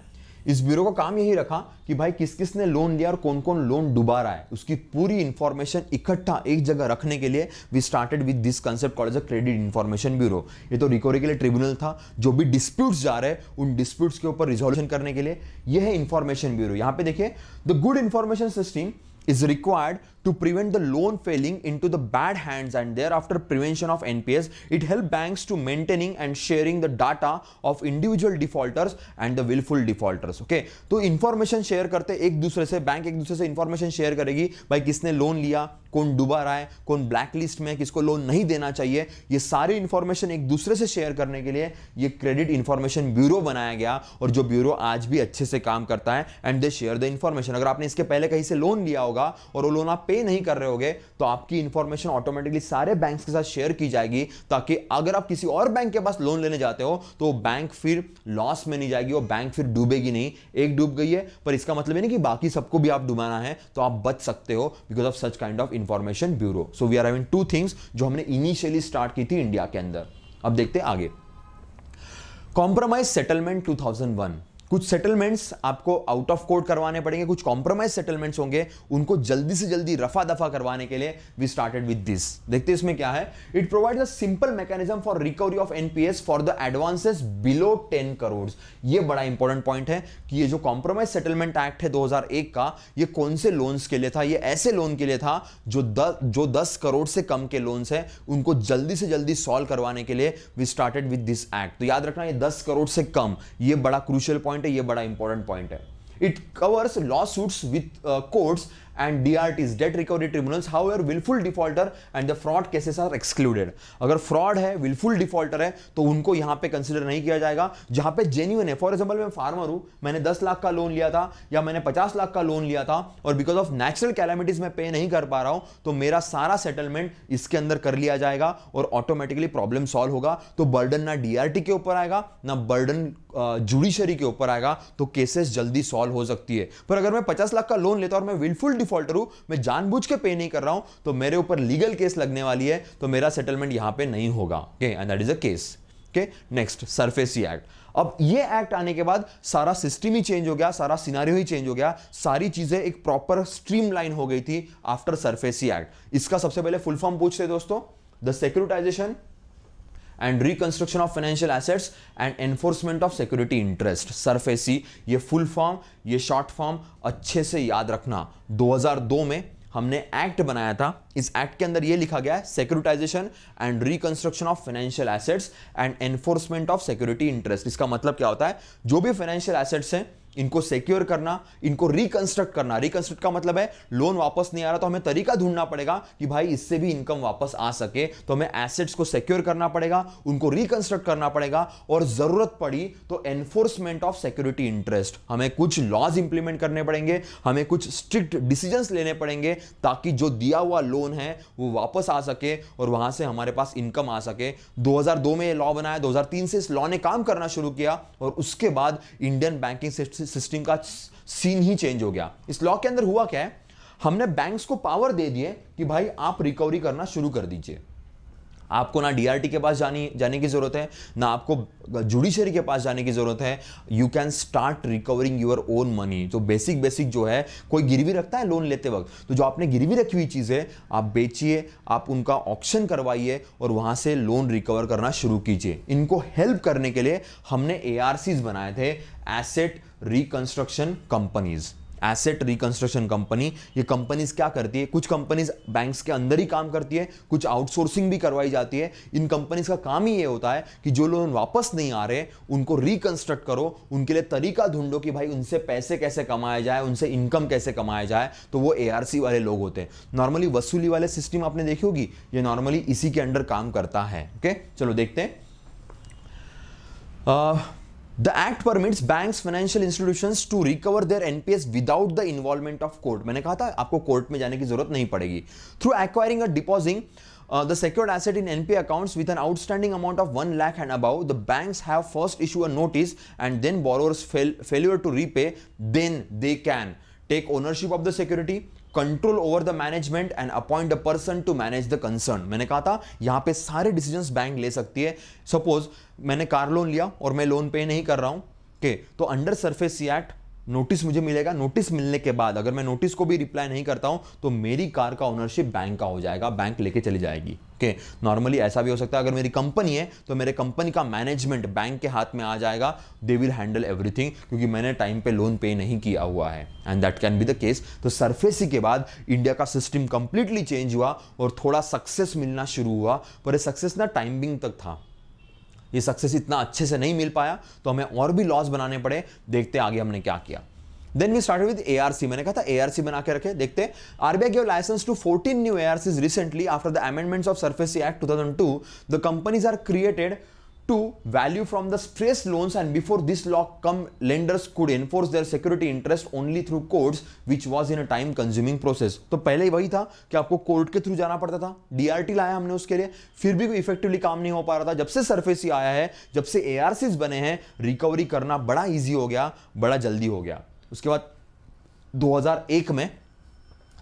इस ब्यूरो का काम यही रखा कि भाई किस किस ने लोन लिया और कौन कौन लोन डुबा रहा है। उसकी पूरी इंफॉर्मेशन इकट्ठा एक जगह रखने के लिए we started with this concept called as credit information bureau ये तो रिकवरी के लिए ट्रिब्यूनल था। जो भी डिस्प्यूट्स जा रहे हैं, उन डिस्प्यूट्स के ऊपर रिजोल्यूशन करने के लिए यह है इंफॉर्मेशन ब्यूरो यहाँ पे देखिए the good information system is required to prevent the loan failing into the bad hands and thereafter prevention of NPS. It helps banks to maintaining and sharing the data of individual defaulters and the willful defaulters. Okay, तो information share करते एक दूसरे से बैंक एक दूसरे से information share करेगी भाई किसने लोन लिया कौन डूबा रहा है कौन लिस्ट में किसको लोन नहीं देना चाहिए ये सारी इंफॉर्मेशन एक दूसरे से शेयर करने के लिए ये क्रेडिट इंफॉर्मेशन ब्यूरो बनाया गया और जो ब्यूरो आज भी अच्छे से काम करता है and they share the information अगर आपने इसके पहले कहीं से लोन लिया होगा और वो लोन आप पे नहीं कर रहे होगे तो आपकी इंफॉर्मेशन ऑटोमेटिकली सारे बैंक के साथ शेयर की जाएगी, ताकि अगर आप किसी और बैंक के पास लोन लेने जाते हो तो बैंक फिर लॉस में नहीं जाएगी, वो बैंक फिर डूबेगी नहीं। एक डूब गई है, पर इसका मतलब नहीं कि बाकी सबको भी आप डुबाना है तो आप बच सकते हो because of such kind of information bureau so we are having two things जो हमने इनिशियली स्टार्ट की थी इंडिया के अंदर। अब देखते हैं आगे। कॉम्प्रोमाइज सेटलमेंट 2001 कुछ सेटलमेंट्स आपको आउट ऑफ़ कोर्ट करवाने पड़ेंगे कुछ कॉम्प्रोमाइज सेटलमेंट्स होंगे उनको जल्दी से जल्दी रफा दफ़ा करवाने के लिए वी स्टार्टेड विद दिस देखते हैं इसमें क्या है? It provide a simple mechanism for recovery of NPAs for the advances below 10 crore ये बड़ा इंपॉर्टेंट पॉइंट है कि ये जो कॉम्प्रोमाइज सेटलमेंट एक्ट है 2001 का ये कौन से लोन्स के लिए था? ये ऐसे लोन के लिए था जो द, जो 10 करोड़ से कम के लोन्स है उनको जल्दी से जल्दी सॉल्व करवाने के लिए we started with this act तो याद रखना ये 10 करोड़ से कम ये बड़ा क्रूशियल पॉइंट है ये बड़ा इंपॉर्टेंट पॉइंट है. It covers law suits with courts and DRTs, debt recovery tribunals. However, willful defaulter and the fraud cases are excluded. अगर fraud है willful defaulter है तो उनको यहाँ पे कंसिडर नहीं किया जाएगा जहाँ पे जेन्यून है फॉर एग्ज़ाम्पल मैं फार्मर हूँ मैंने 10 लाख का लोन लिया था या मैंने 50 लाख का लोन लिया था और बिकॉज़ ऑफ़ नेचुरल कैलामिटीज में पे नहीं कर पा रहा हूँ तो मेरा सारा सेटलमेंट इसके अंदर कर लिया जाएगा और ऑटोमेटिकली प्रॉब्लम सॉल्व होगा तो बर्डन ना डीआरटी के ऊपर आएगा ना बर्डन जुडिशरी के ऊपर आएगा तो केसेस जल्दी सॉल्व हो सकती है पर अगर मैं 50 लाख का लोन लेता और मैं विलफुल डिफॉल्टर हूँ, मैं जानबूझ के पे नहीं कर रहा हूँ तो मेरे ऊपर लीगल केस लगने वाली है तो मेरा सेटलमेंट यहाँ पे नहीं होगा। And that is a case next SARFAESI act अब ये एक्ट आने के बाद सारा सिस्टम ही चेंज हो गया, सारा सिनारियो ही चेंज हो गया, सारी चीज़ें एक प्रॉपर स्ट्रीमलाइन हो गई थी आफ्टर सरफेसी एक्ट इसका सबसे पहले फुल फॉर्म पूछते दोस्तों the securitisation and reconstruction of financial assets and enforcement of security interest SARFAESI ये फुल फॉर्म ये शॉर्ट फॉर्म अच्छे से याद रखना। 2002 में हमने एक्ट बनाया था। इस एक्ट के अंदर ये लिखा गया है securitisation and reconstruction of financial assets and enforcement of security interest इसका मतलब क्या होता है? जो भी फाइनेंशियल एसेट्स हैं इनको सिक्योर करना, इनको रिकंस्ट्रक्ट करना। रिकंस्ट्रक्ट का मतलब है लोन वापस नहीं आ रहा तो हमें तरीका ढूंढना पड़ेगा कि भाई इससे भी इनकम वापस आ सके। तो हमें एसेट्स को सिक्योर करना पड़ेगा, उनको रिकंस्ट्रक्ट करना पड़ेगा और ज़रूरत पड़ी तो एनफोर्समेंट ऑफ़ सिक्योरिटी इंटरेस्ट हमें कुछ लॉज इंप्लीमेंट करने पड़ेंगे, हमें कुछ स्ट्रिक्ट डिसीजंस लेने पड़ेंगे ताकि जो दिया हुआ लोन है, वो वापस आ सके और वहाँ से हमारे पास इनकम आ सके। 2002 में ये लॉ बनाया 2003 से इस लॉ ने काम करना शुरू किया और उसके बाद इंडियन बैंकिंग सिस्टम सिस्टम का सीन ही चेंज हो गया। इस लॉ के अंदर हुआ क्या है? हमने बैंक्स को पावर दे दिए कि भाई आप रिकवरी करना शुरू कर दीजिए। आपको ना डीआरटी के पास जानी, जाने की ज़रूरत है, ना आपको जुडिशरी के पास जाने की ज़रूरत है। You can start recovering your own money जो बेसिक बेसिक जो है, कोई गिरवी रखता है लोन लेते वक्त? तो जो आपने गिरवी रखी हुई चीज़, आप बेचिए, आप उनका ऑप्शन करवाइए और वहाँ से लोन रिकवर करना शुरू कीजिए। इनको हेल्प करने के लिए हमने ए बनाए थे asset reconstruction companies asset reconstruction company ये कंपनीज़ क्या करती है? कुछ कंपनीज़ बैंक्स के अंदर ही काम करती है, कुछ आउटसोर्सिंग भी करवाई जाती है। इन कंपनीज़ का काम ही ये होता है कि जो लोन वापस नहीं आ रहे, उनको रिकंस्ट्रक्ट करो, उनके लिए तरीका ढूंढो कि भाई उनसे पैसे कैसे कमाया जाए, उनसे इनकम कैसे कमाया जाए। तो वो ए वाले लोग होते हैं। नॉर्मली वसूली वाले सिस्टम आपने देखी होगी? ये नॉर्मली इसी के अंडर काम करता है। ओके चलो देखते हैं। the act permits banks financial institutions to recover their NPS without the involvement of court मैंने कहा था आपको कोर्ट में जाने की जरूरत नहीं पड़ेगी through acquiring uh disposing Uh, the secured asset in NPA accounts with an outstanding amount of 1 lakh and above, the banks have first issue a notice and then borrowers fail, failure to repay, then they can take ownership of the security, control over the management and appoint a person to manage the concern मैंने कहा था, यहाँ पे सारे डिसीजंस बैंक ले सकती है। सपोज़ मैंने कार लोन लिया और मैं लोन पे नहीं कर रहा हूँ। के तो under SARFAESI act notice मुझे मिलेगा। नोटिस मिलने के बाद अगर मैं नोटिस को भी रिप्लाई नहीं करता हूँ तो मेरी कार का ओनरशिप बैंक का हो जाएगा। बैंक लेके चली जाएगी। ओके नॉर्मली ऐसा भी हो सकता है। अगर मेरी कंपनी है तो मेरे कंपनी का मैनेजमेंट बैंक के हाथ में आ जाएगा। दे विल हैंडल एवरीथिंग क्योंकि मैंने टाइम पे लोन पे नहीं किया हुआ है। And that can be the case तो सरफेसी के बाद इंडिया का सिस्टम कंप्लीटली चेंज हुआ और थोड़ा सक्सेस मिलना शुरू हुआ। पर सक्सेस ना टाइमिंग तक था। ये सक्सेस इतना अच्छे से नहीं मिल पाया तो हमें और भी लॉस बनाने पड़े। देखते आगे हमने क्या किया। Then we start with ARC मैंने कहा था एआरसी बना के रखे। देखते RBI gave licence to 14 new ARCs recently after the amendments of SARFAESI act 2002 the companies are created to value from the stress loans and before this law come lenders could enforce their security interest only through courts which was in a time consuming process तो पहले ही वही था कि आपको कोर्ट के थ्रू जाना पड़ता था डीआरटी लाया हमने उसके लिए फिर भी कोई इफेक्टिवली काम नहीं हो पा रहा था जब से सरफेस ही आया है जब से एआरसीज बने हैं रिकवरी करना बड़ा इजी हो गया बड़ा जल्दी हो गया उसके बाद 2001 में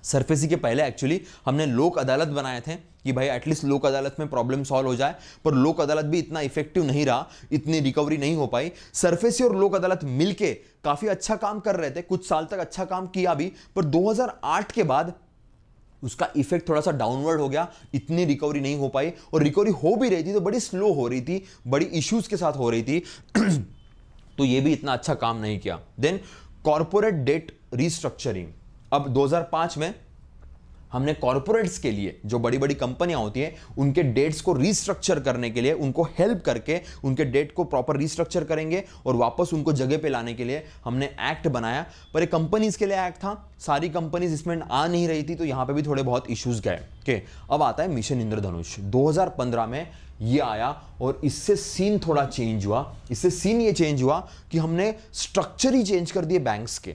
सरफेसी के पहले एक्चुअली हमने लोक अदालत बनाए थे कि भाई एटलीस्ट लोक अदालत में प्रॉब्लम सॉल्व हो जाए, पर लोक अदालत भी इतना इफ़ेक्टिव नहीं रहा, इतनी रिकवरी नहीं हो पाई। सरफेसी और लोक अदालत मिलके काफ़ी अच्छा काम कर रहे थे, कुछ साल तक अच्छा काम किया भी, पर 2008 के बाद उसका इफ़ेक्ट थोड़ा सा डाउनवर्ड हो गया, इतनी रिकवरी नहीं हो पाई, और रिकवरी हो भी रही थी तो बड़ी स्लो हो रही थी, बड़ी इश्यूज़ के साथ हो रही थी। तो ये भी इतना अच्छा काम नहीं किया। देन कॉरपोरेट डेट रिस्ट्रक्चरिंग अब 2005 में हमने कॉरपोरेट्स के लिए जो बड़ी बड़ी कंपनियाँ होती हैं, उनके डेट्स को रिस्ट्रक्चर करने के लिए, उनको हेल्प करके उनके डेट को प्रॉपर रिस्ट्रक्चर करेंगे और वापस उनको जगह पे लाने के लिए हमने एक्ट बनाया। पर एक कंपनीज़ के लिए एक्ट था। सारी कंपनीज़ इसमें आ नहीं रही थी तो यहाँ पे भी थोड़े बहुत इश्यूज़ गए। ओके अब आता है मिशन इंद्रधनुष। 2015 में ये आया और इससे सीन थोड़ा चेंज हुआ। इससे सीन ये चेंज हुआ कि हमने स्ट्रक्चर ही चेंज कर दिए बैंक्स के।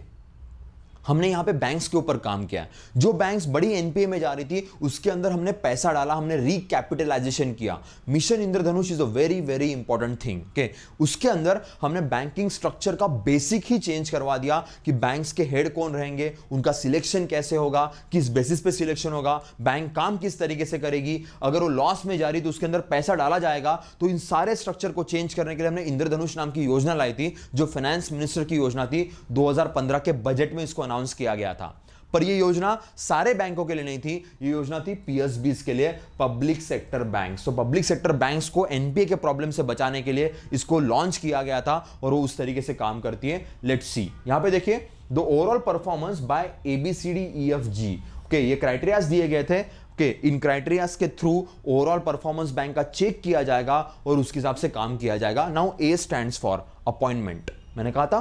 हमने यहाँ पे बैंक्स के ऊपर काम किया जो बैंक्स बड़ी एनपीए में जा रही थी, उसके अंदर हमने पैसा डाला, हमने रिकैपिटलाइजेशन किया। Mission Indradhanush is a very very important thing के उसके अंदर हमने बैंकिंग स्ट्रक्चर का बेसिक ही चेंज करवा दिया कि बैंक्स के हेड कौन रहेंगे, उनका सिलेक्शन कैसे होगा, किस बेसिस पे सिलेक्शन होगा बैंक काम किस तरीके से करेगी। अगर वो लॉस में जा रही तो उसके अंदर पैसा डाला जाएगा। तो इन सारे स्ट्रक्चर को चेंज करने के लिए हमने इंद्रधनुष नाम की योजना लाई थी, जो फाइनेंस मिनिस्टर की योजना थी। 2015 के बजट में इसको अनाउंस किया गया था। पर यह योजना सारे बैंकों के लिए नहीं थी, ये योजना थी पीएसबीस के लिए पब्लिक सेक्टर बैंक तो पब्लिक सेक्टर बैंक्स को एनपीए के प्रॉब्लम से बचाने के लिए इसको लॉन्च किया गया था और वो उस तरीके से काम करती है। लेट्स सी यहाँ पे देखिए the overall performance by A B C D E F G okay ये क्राइटेरियाज दिए गए थे ओके इन क्राइटेरियाज के थ्रू ओवरऑल परफॉर्मेंस बैंक का चेक किया जाएगा और उसके हिसाब से काम किया जाएगा। Now A stand for appointment मैंने कहा था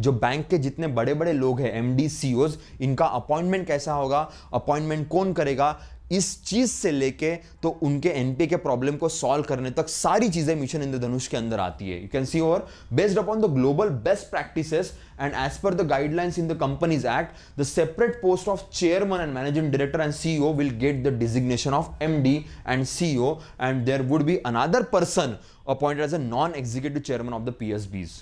जो बैंक के जितने बड़े बड़े लोग हैं एमडी सीओज इनका अपॉइंटमेंट कैसा होगा? अपॉइंटमेंट कौन करेगा? इस चीज़ से लेके तो उनके एनपीए के प्रॉब्लम को सॉल्व करने तक सारी चीज़ें मिशन इंद्रधनुष के अंदर आती है। You can see over based upon the global best practices and as per the guidelines in the companies act the separate post of chairman and managing director and CEO will get the designation of MD and CEO and there would be another person appointed as a non executive chairman of the PSBs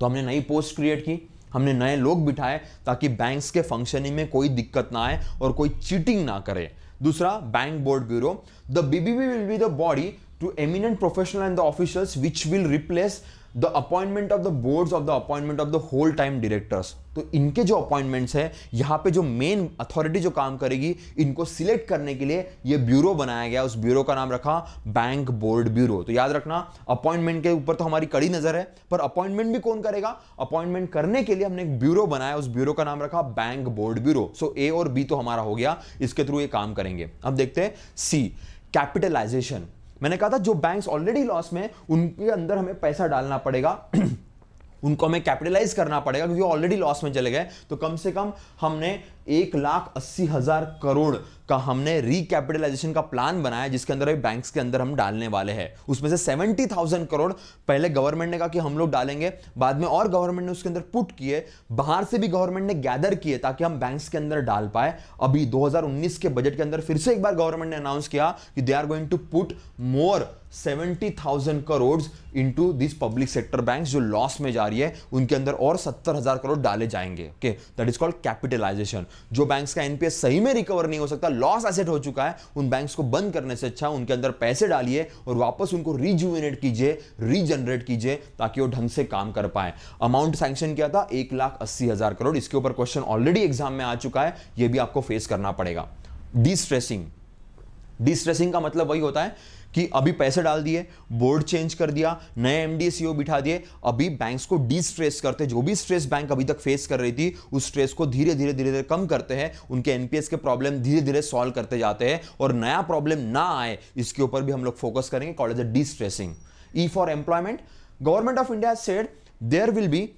तो हमने नई पोस्ट क्रिएट की, हमने नए लोग बिठाए ताकि बैंक्स के फंक्शनिंग में कोई दिक्कत ना आए और कोई चीटिंग ना करे। दूसरा bank board bureau the BBB will be the body to eminent professional and the officials which will replace the appointment of the boards of the appointment of the whole time directors तो इनके जो अपॉइंटमेंट्स है, यहाँ पे जो मेन अथॉरिटी जो काम करेगी, इनको सिलेक्ट करने के लिए ये ब्यूरो बनाया गया उस ब्यूरो का नाम रखा बैंक बोर्ड ब्यूरो तो याद रखना अपॉइंटमेंट के ऊपर तो हमारी कड़ी नज़र है, पर अपॉइंटमेंट भी कौन करेगा? अपॉइंटमेंट करने के लिए हमने एक ब्यूरो बनाया उस ब्यूरो का नाम रखा bank board bureau so A और बी तो हमारा हो गया। इसके थ्रू ये काम करेंगे। अब देखते हैं सी कैपिटलाइजेशन मैंने कहा था, जो बैंक्स ऑलरेडी लॉस में उनके अंदर हमें पैसा डालना पड़ेगा। उनको हमें कैपिटलाइज करना पड़ेगा, क्योंकि ऑलरेडी लॉस में चले गए। तो कम से कम हमने एक लाख अस्सी हज़ार करोड़ का हमने रिकैपिटलाइजेशन का प्लान बनाया जिसके अंदर बैंक्स के अंदर हम डालने वाले हैं। उसमें से सेवेंटी थाउज़ेंड करोड़ पहले गवर्नमेंट ने कहा कि हम लोग डालेंगे, बाद में और गवर्नमेंट ने उसके अंदर पुट किए, बाहर से भी गवर्नमेंट ने गैदर किए ताकि हम बैंक्स के अंदर डाल पाए। अभी 2019 के बजट के अंदर फिर से एक बार गवर्नमेंट ने अनाउंस किया कि they are going to put more seventy thousand crore into this public sector bank जो लॉस में जा रही है, उनके अंदर और सत्तर हज़ार करोड़ डाले जाएँगे। Okay that is called capitalisation जो बैंक्स का एनपीएस सही में रिकवर नहीं हो सकता लॉस एसेट हो चुका है, उन बैंक्स को बंद करने से अच्छा उनके अंदर पैसे डालिए और वापस उनको रिजुविनेट कीजिए रीजनरेट कीजिए, ताकि वो ढंग से काम कर पाए। अमाउंट सैंक्शन किया था, एक लाख अस्सी हज़ार करोड़। इसके ऊपर क्वेश्चन ऑलरेडी एग्ज़ाम में आ चुका है यह भी आपको फेस करना पड़ेगा। डिस्ट्रेसिंग डिस्ट्रेसिंग का मतलब वही होता है कि अभी पैसे डाल दिए, बोर्ड चेंज कर दिया, नए एमडी सीओ बिठा दिए, अभी बैंक्स को डी स्ट्रेस करते, जो भी स्ट्रेस बैंक अभी तक फेस कर रही थी, उस स्ट्रेस को धीरे धीरे धीरे धीरे कम करते हैं, उनके एनपीएस के प्रॉब्लम धीरे धीरे सॉल्व करते जाते हैं और नया प्रॉब्लम ना आए, इसके ऊपर भी हम लोग फोकस करेंगे college D stressing E for employment government of India said there will be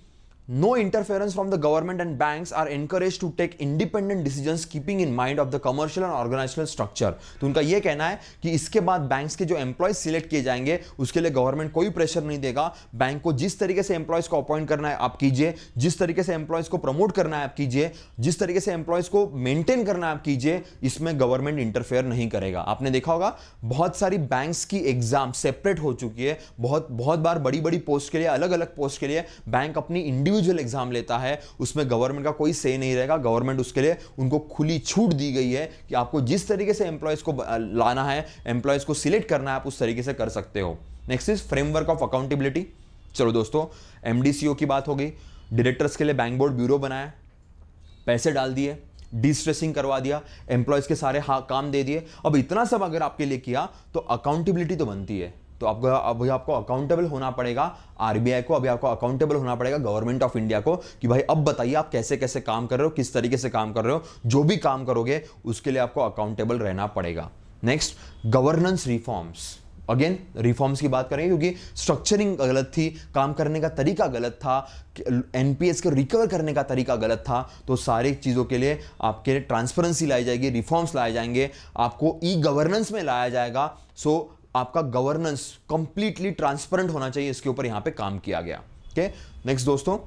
no interference from the government and banks are encouraged to take independent decisions, keeping in mind of the commercial and organizational structure. तो उनका यह कहना है कि इसके बाद बैंक्स के जो एम्प्लॉयज़ सिलेक्ट किए जाएँगे, उसके लिए गवर्नमेंट कोई प्रेशर नहीं देगा। बैंक को जिस तरीके से एम्प्लॉयज़ को अपॉइंट करना है, आप कीजिए। जिस तरीके से एम्प्लॉयज़ को प्रमोट करना है, आप कीजिए। जिस तरीके से एम्प्लॉयज़ को मेंटेन करना है, आप कीजिए। इसमें गवर्नमेंट इंटरफेयर नहीं करेगा। आपने देखा होगा, बहुत सारी बैंक्स की एग्ज़ाम सेपरेट हो चुकी है। बहुत बहुत बार बड़ी बड़ी पोस्ट के लिए अलग अलग पोस्ट के लिए बैंक अपनी इंडिविजुअल इंडिविजुअल एग्ज़ाम लेता है, उसमें गवर्नमेंट का कोई से नहीं रहेगा। गवर्नमेंट उसके लिए उनको खुली छूट दी गई है कि आपको जिस तरीके से एम्प्लॉयज़ को लाना है एम्प्लॉयज़ को सिलेक्ट करना है, आप उस तरीके से कर सकते हो। Next is framework of accountability चलो दोस्तों एमडीसीओ की बात हो गई। डायरेक्टर्स के लिए बैंक बोर्ड ब्यूरो बनाया, पैसे डाल दिए डिस्ट्रेसिंग करवा दिया एम्प्लॉयज़ के सारे हा, काम दे दिए। अब इतना सब अगर आपके लिए किया तो अकाउंटेबिलिटी तो बनती है। तो आपको अभी आपको अकाउंटेबल होना पड़ेगा आरबीआई को अभी आपको अकाउंटेबल होना पड़ेगा गवर्नमेंट ऑफ़ इंडिया को कि भाई अब बताइए आप कैसे कैसे काम कर रहे हो, किस तरीके से काम कर रहे हो, जो भी काम करोगे, उसके लिए आपको अकाउंटेबल रहना पड़ेगा। Next governance reforms again reforms की बात करेंगे क्योंकि स्ट्रक्चरिंग गलत थी, काम करने का तरीका गलत था एनपीएस को रिकवर करने का तरीका गलत था तो सारी चीज़ों के लिए आपके ट्रांसपेरेंसी लाई जाएगी रिफॉर्म्स लाए जाएँगे, आपको ई गवर्नेंस में लाया जाएगा सो आपका गवर्नेंस कंप्लीटली ट्रांसपेरेंट होना चाहिए, इसके ऊपर यहाँ पे काम किया गया। ओके नेक्स्ट दोस्तों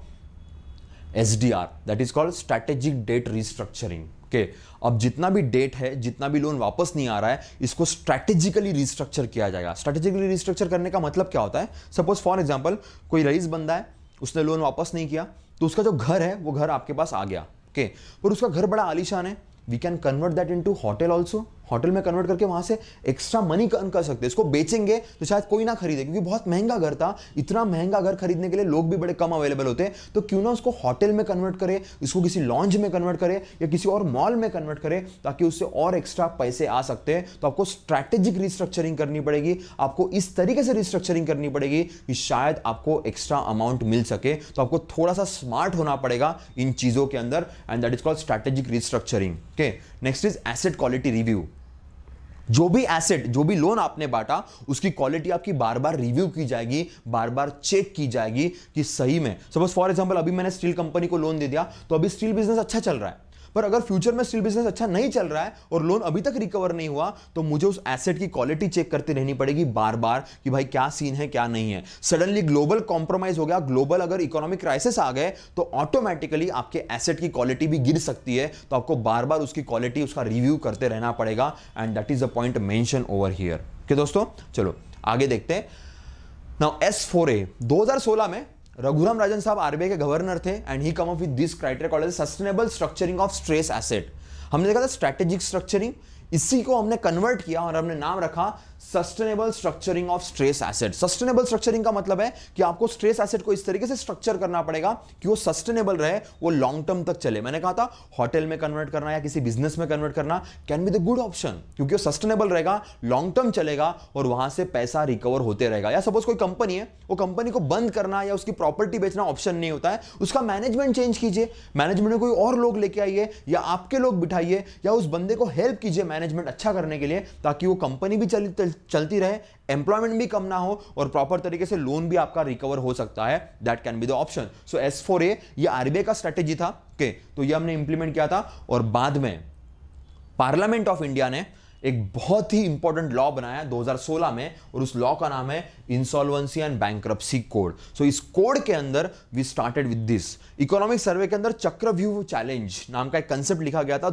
S D R that is called strategic debt restructuring okay अब जितना भी डेट है, जितना भी लोन वापस नहीं आ रहा है, इसको स्ट्रैटेजिकली रिस्ट्रक्चर किया जाएगा। स्ट्रैटेजिकली रिस्ट्रक्चर करने का मतलब क्या होता है? सपोज़ फॉर एग्ज़ाम्पल कोई रईस बंदा है, उसने लोन वापस नहीं किया तो उसका जो घर है, वो घर आपके पास आ गया। Okay okay? पर उसका घर बड़ा आलिशान है। We can convert that in to hotel also hotel में कन्वर्ट करके वहाँ से एक्स्ट्रा मनी अर्न कर सकते इसको बेचेंगे तो शायद कोई ना खरीदे, क्योंकि बहुत महँगा घर था। इतना महँगा घर खरीदने के लिए लोग भी बड़े कम अवेलेबल होते हैं। तो क्यों ना उसको होटल में कन्वर्ट करे, इसको किसी लॉन्च में कन्वर्ट करे या किसी और मॉल में कन्वर्ट करे, ताकि उससे और एक्स्ट्रा पैसे आ सकते हैं। तो आपको स्ट्रैटेजिक रिस्ट्रक्चरिंग करनी पड़ेगी। आपको इस तरीके से रिस्ट्रक्चरिंग करनी पड़ेगी कि शायद आपको एक्स्ट्रा अमाउंट मिल सके। तो आपको थोड़ा सा स्मार्ट होना पड़ेगा इन चीज़ों के अंदर and that is called strategic restructuring okay next is asset quality review जो भी एसेट जो भी लोन आपने बांटा, उसकी क्वालिटी आपकी बार बार रिव्यू की जाएगी बार बार चेक की जाएगी कि सही में। सपोज़ फॉर एग्ज़ाम्पल अभी मैंने स्टील कंपनी को लोन दे दिया तो अभी स्टील बिज़नेस अच्छा चल रहा है। पर अगर फ्यूचर में स्टील बिज़नेस अच्छा नहीं चल रहा है और लोन अभी तक रिकवर नहीं हुआ तो मुझे उस एसेट की क्वालिटी चेक करती रहनी पड़ेगी बार बार कि भाई क्या सीन है, क्या नहीं है। सडनली ग्लोबल कॉम्प्रोमाइज हो गया ग्लोबल अगर इकोनॉमिक क्राइसिस आ गए तो ऑटोमेटिकली आपके एसेट की क्वालिटी भी गिर सकती है। तो आपको बार बार उसकी क्वालिटी उसका रिव्यू करते रहना पड़ेगा। And that is the point mention over here okay दोस्तों, चलो, आगे देखते हैं। नाउ एस फोर ए 2016 में रघुराम राजन साहब आरबीआई के गवर्नर थे and he come up with this criteria called sustainable structuring of stress asset हमने देखा था स्ट्रेटेजिक स्ट्रक्चरिंग इसी को हमने कन्वर्ट किया और हमने नाम रखा sustainable structuring of stress asset sustainable structuring का मतलब है कि आपको स्ट्रेस एसेट को इस तरीके से स्ट्रक्चर करना पड़ेगा कि वो सस्टेनेबल रहे, वो लॉन्ग टर्म तक चले। मैंने कहा था होटल में कन्वर्ट करना या किसी बिज़नेस में कन्वर्ट करना can be the good option क्योंकि वो सस्टेनेबल रहेगा लॉन्ग टर्म चलेगा और वहाँ से पैसा रिकवर होते रहेगा। या सपोज़ कोई कंपनी है, वो कंपनी को बंद करना या उसकी प्रॉपर्टी बेचना ऑप्शन नहीं होता है, उसका मैनेजमेंट चेंज कीजिए। मैनेजमेंट में कोई और लोग लेके आइए या आपके लोग बिठाइए या उस बंदे को हेल्प कीजिए मैनेजमेंट अच्छा करने के लिए, ताकि वो कंपनी भी चलती रहे एम्प्लॉयमेंट भी कम ना हो और प्रॉपर तरीके से लोन भी आपका रिकवर हो सकता है। That can be the option so S four A ये आरबीआई का स्ट्रेटेजी था। ओके तो ये हमने इंप्लीमेंट किया था और बाद में पार्लियामेंट ऑफ़ इंडिया ने एक बहुत ही इंपॉर्टेंट लॉ बनाया 2016 में और उस लॉ का नाम है insolvency and bankruptcy code so इस कोड के अंदर we started with this economic survey के अंदर चक्रव्यूह चैलेंज नाम का एक कंसेप्ट लिखा गया था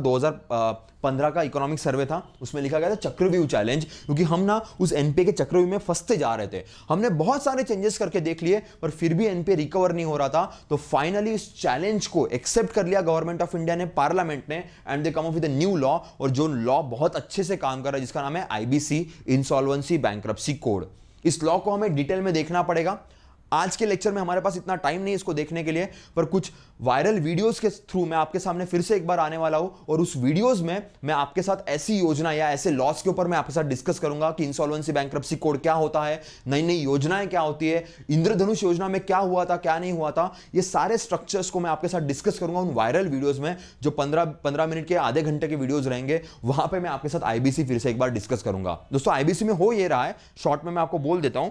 2015 का इकोनॉमिक सर्वे था, उसमें लिखा गया था चक्रव्यूह चैलेंज क्योंकि हम ना उस एनपीए के चक्रव्यूह में फंसते जा रहे थे। हमने बहुत सारे चेंजेस करके देख लिए, पर फिर भी एनपीए रिकवर नहीं हो रहा था। तो फाइनली इस चैलेंज को एक्सेप्ट कर लिया गवर्नमेंट ऑफ़ इंडिया ने पार्लियामेंट ने and they come of with new law और जो लॉ बहुत अच्छे से काम कर रहा है, जिसका नाम है आईबीसी इंसॉल्वेंसी बैंक्रप्सी कोड इस लॉ को हमें डिटेल में देखना पड़ेगा। आज के लेक्चर में हमारे पास इतना टाइम नहीं इसको देखने के लिए, पर कुछ वायरल वीडियोस के थ्रू मैं आपके सामने फिर से एक बार आने वाला हूँ और उस वीडियोस में मैं आपके साथ ऐसी योजना या ऐसे लॉस के ऊपर मैं आपके साथ डिस्कस करूँगा कि इंसॉल्वेंसी बैंक्रप्सी कोड क्या होता है नई नई योजनाएँ क्या होती है, इंद्रधनुष योजना में क्या हुआ था, क्या नहीं हुआ था, ये सारे स्ट्रक्चर्स को मैं आपके साथ डिस्कस करूँगा उन वायरल वीडियोज़ में, जो पंद्रह पंद्रह मिनट के आधे घंटे के वीडियोज़ रहेंगे, वहाँ पर मैं आपके साथ आईबीसी फिर से एक बार डिस्कस करूँगा। दोस्तों आईबीसी में हो ये रहा है शॉर्ट में मैं आपको बोल देता हूँ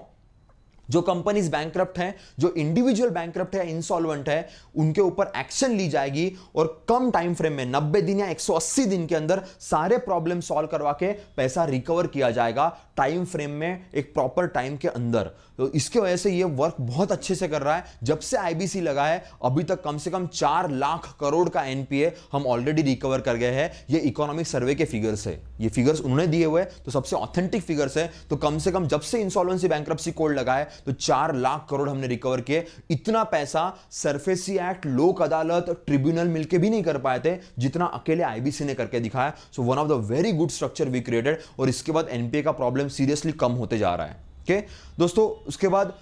जो कंपनीज़ बैंक हैं, जो इंडिविजुअल बैंक है इंसॉल्वेंट है, उनके ऊपर एक्शन ली जाएगी और कम टाइम फ्रेम में 90 दिन या 180 दिन के अंदर सारे प्रॉब्लम सॉल्व करवा के पैसा रिकवर किया जाएगा। टाइम फ्रेम में, एक प्रॉपर टाइम के अंदर। तो इसके वजह से ये वर्क बहुत अच्छे से कर रहा है। जब से आईबीसी लगा है, अभी तक कम से कम चार लाख करोड़ का एनपीए हम ऑलरेडी रिकवर कर गए हैं ये इकोनॉमिक सर्वे के फिगर्स है ये फिगर्स उन्होंने दिए हुए तो सबसे ऑथेंटिक फिगर्स है। तो कम से कम जब से इंसॉल्वेंसी बैंक कोड लगा है तो चार लाख करोड़ हमने रिकवर किए। इतना पैसा सरफेसी एक्ट लोक अदालत ट्रिब्यूनल मिलकर भी नहीं कर पाए थे, जितना अकेले आईबीसी ने करके दिखाया। So one of the very good structure we created और इसके बाद एनपीए का प्रॉब्लम सीरियसली कम होते जा रहा है ओके? दोस्तों, उसके बाद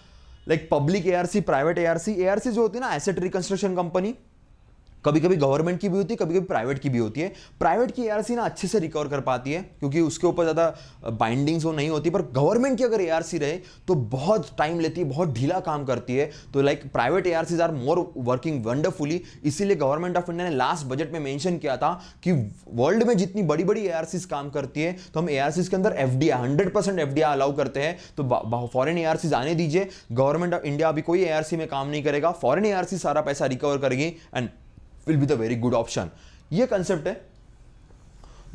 like public ARC private ARC ARC जो होती है ना एसेट रिकंस्ट्रक्शन कंपनी कभी कभी गवर्नमेंट की भी होती है कभी कभी प्राइवेट की भी होती है। प्राइवेट की एआरसी ना अच्छे से रिकवर कर पाती है, क्योंकि उसके ऊपर ज़्यादा बाइंडिंग्स वो नहीं होती। पर गवर्नमेंट की अगर एआरसी रहे तो बहुत टाइम लेती है, बहुत ढीला काम करती है। तो like private ARCs are more working wonderfully इसीलिए गवर्नमेंट ऑफ़ इंडिया ने लास्ट बजट में मैंशन किया था कि वर्ल्ड में जितनी बड़ी बड़ी एआरसीज काम करती है तो हम एआरसीज के अंदर FDI hundred percent FDI allow करते हैं। तो फॉरन एआरसीज आने दीजिए। गवर्नमेंट ऑफ़ इंडिया अभी कोई एआरसी में काम नहीं करेगा। फॉरन एआरसी सारा पैसा रिकवर करेगी। And will be the very good option ये कंसेप्ट है।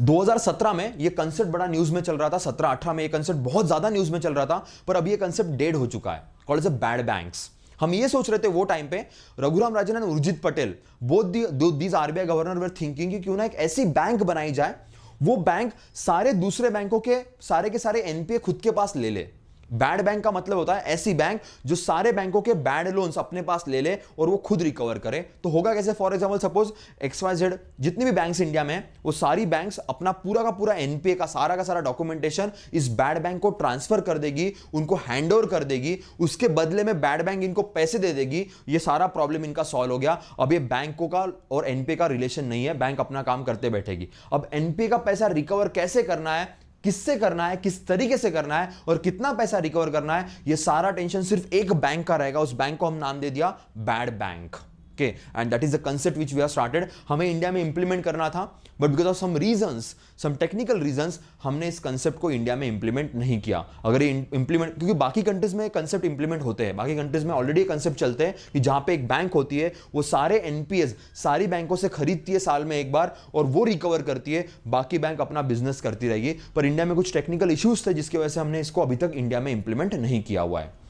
2017 में ये कंसेप्ट बड़ा न्यूज़ में चल रहा था 17 18 में ये कंसेप्ट बहुत ज़्यादा न्यूज़ में चल रहा था, पर अब ये कंसेप्ट डेड हो चुका है call is a bad banks हम ये सोच रहे थे वो टाइम पे, Raghuram Rajan and Urjit Patel both these RBI governor were thinking कि क्यों ना एक ऐसी बैंक बनाई जाए, वो बैंक सारे दूसरे बैंकों के, सारे के सारे एनपीए खुद के पास ले ले। बैड बैंक का मतलब होता है ऐसी बैंक जो सारे बैंकों के बैड लोन्स अपने पास ले ले और वो खुद रिकवर करे। तो होगा कैसे? For example suppose X Y Z जितनी भी बैंक्स इंडिया में वो सारी बैंक्स अपना पूरा का पूरा एनपीए का सारा का सारा डॉक्यूमेंटेशन इस बैड बैंक को ट्रांसफ़र कर देगी, उनको हैंड ओवर कर देगी, उसके बदले में बैड बैंक इनको पैसे दे देगी। ये सारा प्रॉब्लम इनका सॉल्व हो गया। अब ये बैंकों का और एनपीए का रिलेशन नहीं है। बैंक अपना काम करते बैठेगी। अब एनपीए का पैसा रिकवर कैसे करना है? किससे करना है, किस तरीके से करना है और कितना पैसा रिकवर करना है, ये सारा टेंशन सिर्फ़ एक बैंक का रहेगा। उस बैंक को हम नाम दे दिया bad bank okay and that is the concept which we are started हमें इंडिया में इंप्लीमेंट करना था but because of some reasons some technical reasons हमने इस कंसेप्ट को इंडिया में इंप्लीमेंट नहीं किया। अगर ये इंप्लीमेंट क्योंकि बाकी कंट्रीज़ में कंसेप्ट इंप्लीमेंट होते हैं। बाकी कंट्रीज़ में ऑलरेडी कंसेप्ट चलते हैं कि जहाँ पे एक बैंक होती है, वो सारे एनपीएस सारी बैंकों से खरीदती है साल में एक बार, और वो रिकवर करती है। बाकी बैंक अपना बिज़नेस करती रहेगी। पर इंडिया में कुछ टेक्निकल इश्यूज़ थे जिसकी वजह से हमने इसको अभी तक इंडिया में इंप्लीमेंट नहीं किया हुआ है।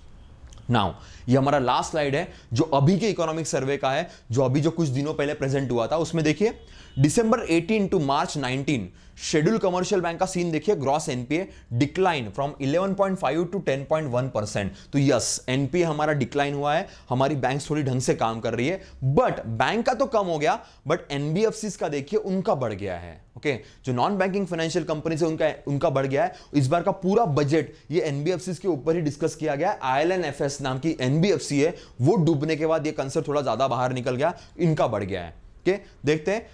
नाउ ये हमारा लास्ट स्लाइड है, जो अभी के इकोनॉमिक सर्वे का है, जो अभी जो कुछ दिनों पहले प्रेजेंट हुआ था, उसमें देखिए December 18 to March 19 schedule commercial bank का सीन देखिए gross NPA decline from 11.5 to 10.1 percent तो यस एनपीए हमारा डिक्लाइन हुआ है, हमारी बैंक थोड़ी ढंग से काम कर रही है बट बैंक का तो कम हो गया बट एनबीएफसी का देखिए, उनका बढ़ गया है। ओके? जो नॉन बैंकिंग फाइनेंशियल कंपनी से उनका उनका बढ़ गया है इस बार का पूरा बजट ये एनबीएफसी के ऊपर ही डिस्कस किया गया आईएलएनएफएस नाम की एनबीएफसी है, वो डूबने के बाद ये कंसेप्ट थोड़ा ज़्यादा बाहर निकल गया, इनका बढ़ गया है ओके? देखते हैं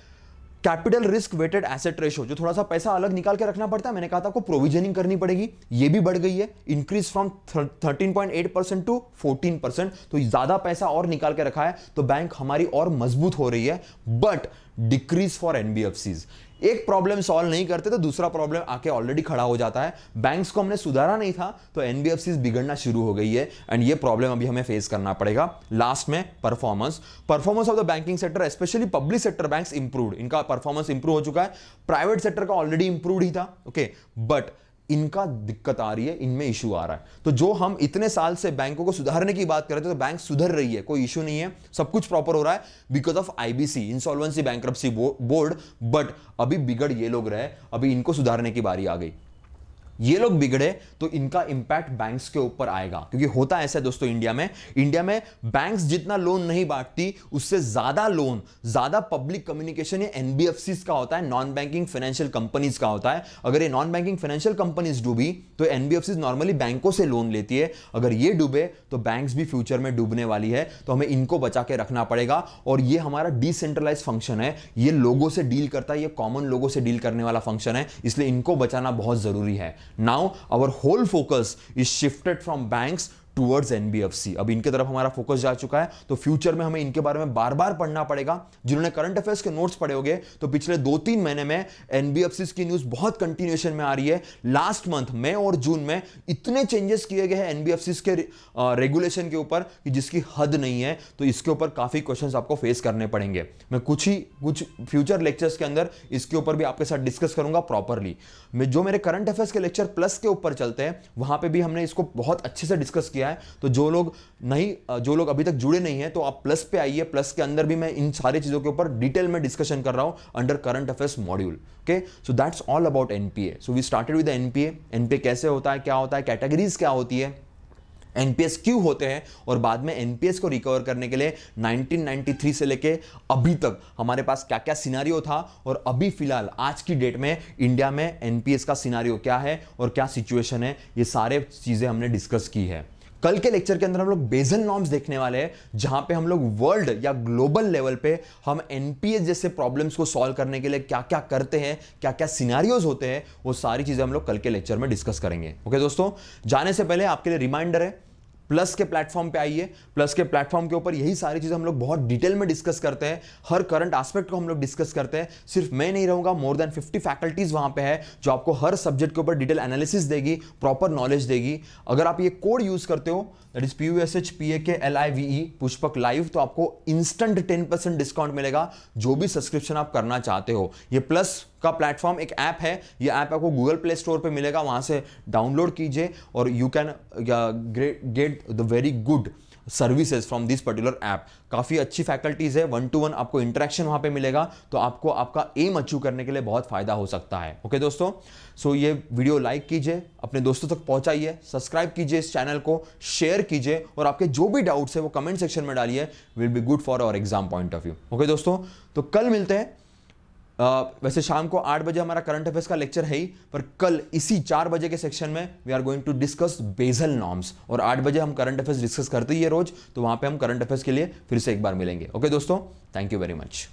capital risk weighted asset ratio जो थोड़ा सा पैसा अलग निकाल के रखना पड़ता है, मैंने कहा था आपको प्रोविजनिंग करनी पड़ेगी, ये भी बढ़ गई है increase from 13.8 percent to 14 percent तो ज़्यादा पैसा और निकाल के रखा है तो बैंक हमारी और मज़बूत हो रही है बट डिक्रीज फॉर एनबीएफसीज एक प्रॉब्लम सॉल्व नहीं करते तो दूसरा प्रॉब्लम आके ऑलरेडी खड़ा हो जाता है। बैंक्स को हमने सुधारा नहीं था तो एनबीएफसी बिगड़ना शुरू हो गई है। एंड ये प्रॉब्लम अभी हमें फेस करना पड़ेगा। लास्ट में performance performance of the banking sector specially public sector bank improve इनका परफॉर्मेंस इंप्रूव हो चुका है। प्राइवेट सेक्टर का ऑलरेडी इंप्रूव ही था ओके okay, बट इनका दिक्कत आ रही है, इनमें इशू आ रहा है। तो जो हम इतने साल से बैंकों को सुधारने की बात कर रहे थे तो बैंक सुधर रही है, कोई इशू नहीं है, सब कुछ प्रॉपर हो रहा है because of IBC insolvency bank board but अभी बिगड़ ये लोग रहे, अभी इनको सुधारने की बारी आ गई। ये लोग बिगड़े तो इनका इंपैक्ट बैंक्स के ऊपर आएगा। क्योंकि होता ऐसा है दोस्तों इंडिया में। इंडिया में बैंक्स जितना लोन नहीं बांटती, उससे ज़्यादा लोन ज़्यादा पब्लिक कम्युनिकेशन ये एनबीएफसी का होता है नॉन बैंकिंग फाइनेंशियल कंपनीज़ का होता है। अगर ये नॉन बैंकिंग फाइनेंशियल कंपनीज़ डूबी तो एनबीएफसी नॉर्मली बैंकों से लोन लेती है। अगर ये डूबे तो बैंक्स भी फ्यूचर में डूबने वाली है। तो हमें इनको बचा के रखना पड़ेगा। और ये हमारा डिसेंट्रलाइज फ़ंक्शन है। ये लोगों से डील करता है, ये कॉमन लोगों से डील करने वाला फ़ंक्शन है। इसलिए इनको बचाना बहुत ज़रूरी है। Now our whole focus is shifted from banks towards NBFC अब इनके तरफ़ हमारा फोकस जा चुका है तो फ्यूचर में हमें इनके बारे में बार बार पढ़ना पड़ेगा। जिन्होंने करंट अफेयर्स के नोट्स पढ़े होंगे तो पिछले दो तीन महीने में एनबीएफसी की न्यूज़ बहुत कंटिन्यूएशन में आ रही है। लास्ट मंथ मई और जून में इतने चेंजेस किए गए हैं एनबीएफसी के रेगुलेशन के ऊपर कि जिसकी हद नहीं है तो इसके ऊपर काफ़ी क्वेश्चन आपको फेस करने पड़ेंगे। मैं कुछ ही, कुछ फ्यूचर लेक्चर्स के अंदर इसके ऊपर भी आपके साथ डिस्कस करूँगा प्रॉपरली जो मेरे करंट अफेयर्स के लेक्चर प्लस के ऊपर चलते हैं, वहाँ पे भी हमने इसको बहुत अच्छे से डिस्कस किया है तो जो लोग नहीं जो लोग अभी तक जुड़े नहीं है तो आप प्लस पे आइए, प्लस के अंदर भी मैं इन सारी चीज़ों के ऊपर डिटेल में डिस्कशन कर रहा हूँ under current affairs module okay so that's all about NPA so we started with NPA NPA कैसे होता है, क्या होता है कैटेगरीज क्या होती है एनपीएस क्यों होते हैं, और बाद में एनपीएस को रिकवर करने के लिए 1993 से लेके अभी तक हमारे पास क्या क्या सिनारियो था, और अभी फ़िलहाल आज की डेट में इंडिया में एनपीएस का सिनारियो क्या है, और क्या सिचुएशन है, ये सारे चीज़ें हमने डिस्कस की है। कल के लेक्चर के अंदर हम लोग बेजल नॉर्म्स देखने वाले हैं, जहाँ पे हम लोग वर्ल्ड या ग्लोबल लेवल पे हम एनपीएस जैसे प्रॉब्लम्स को सॉल्व करने के लिए क्या क्या करते हैं क्या क्या सिनारियोज होते हैं, वो सारी चीज़ें हम लोग कल के लेक्चर में डिस्कस करेंगे। ओके दोस्तों, जाने से पहले आपके लिए रिमाइंडर है प्लस के प्लेटफॉर्म पे आइए। प्लस के प्लेटफॉर्म के ऊपर यही सारी चीज़ें हम लोग बहुत डिटेल में डिस्कस करते हैं। हर करंट एस्पेक्ट को हम लोग डिस्कस करते हैं। सिर्फ़ मैं नहीं रहूँगा, मोर देन 50 फैकल्टीज वहाँ पे है, जो आपको हर सब्जेक्ट के ऊपर डिटेल एनालिसिस देगी, प्रॉपर नॉलेज देगी। अगर आप ये कोड यूज़ करते हो that is P U S H P A K L I V E Pushpak live तो आपको इंस्टेंट टेन परसेंट डिस्काउंट मिलेगा। जो भी सब्सक्रिप्शन आप करना चाहते हो। ये प्लस का प्लेटफॉर्म एक ऐप है। ये ऐप आपको गूगल प्ले स्टोर पे मिलेगा। वहाँ से डाउनलोड कीजिए और you can get the very good services from this particular app काफ़ी अच्छी फैकल्टीज है। वन टू वन आपको इंटरेक्शन वहाँ पे मिलेगा। तो आपको आपका एम अचीव करने के लिए बहुत फ़ायदा हो सकता है। ओके okay, दोस्तों? सो so, ये वीडियो लाइक कीजिए अपने दोस्तों तक पहुंचाइए सब्सक्राइब कीजिए इस चैनल को शेयर कीजिए और आपके जो भी डाउट्स है वो कमेंट सेक्शन में डालिए will be good for our exam point of view okay दोस्तों? तो कल मिलते हैं। वैसे शाम को आठ बजे हमारा करंट अफेयर्स का लेक्चर है ही पर कल इसी चार बजे के सेक्शन में we are going to discuss Basel norms और आठ बजे हम करंट अफेयर्स डिस्कस करते ही है रोज तो वहाँ पे हम करंट अफेयर्स के लिए फिर से एक बार मिलेंगे। ओके दोस्तों? Thank you very much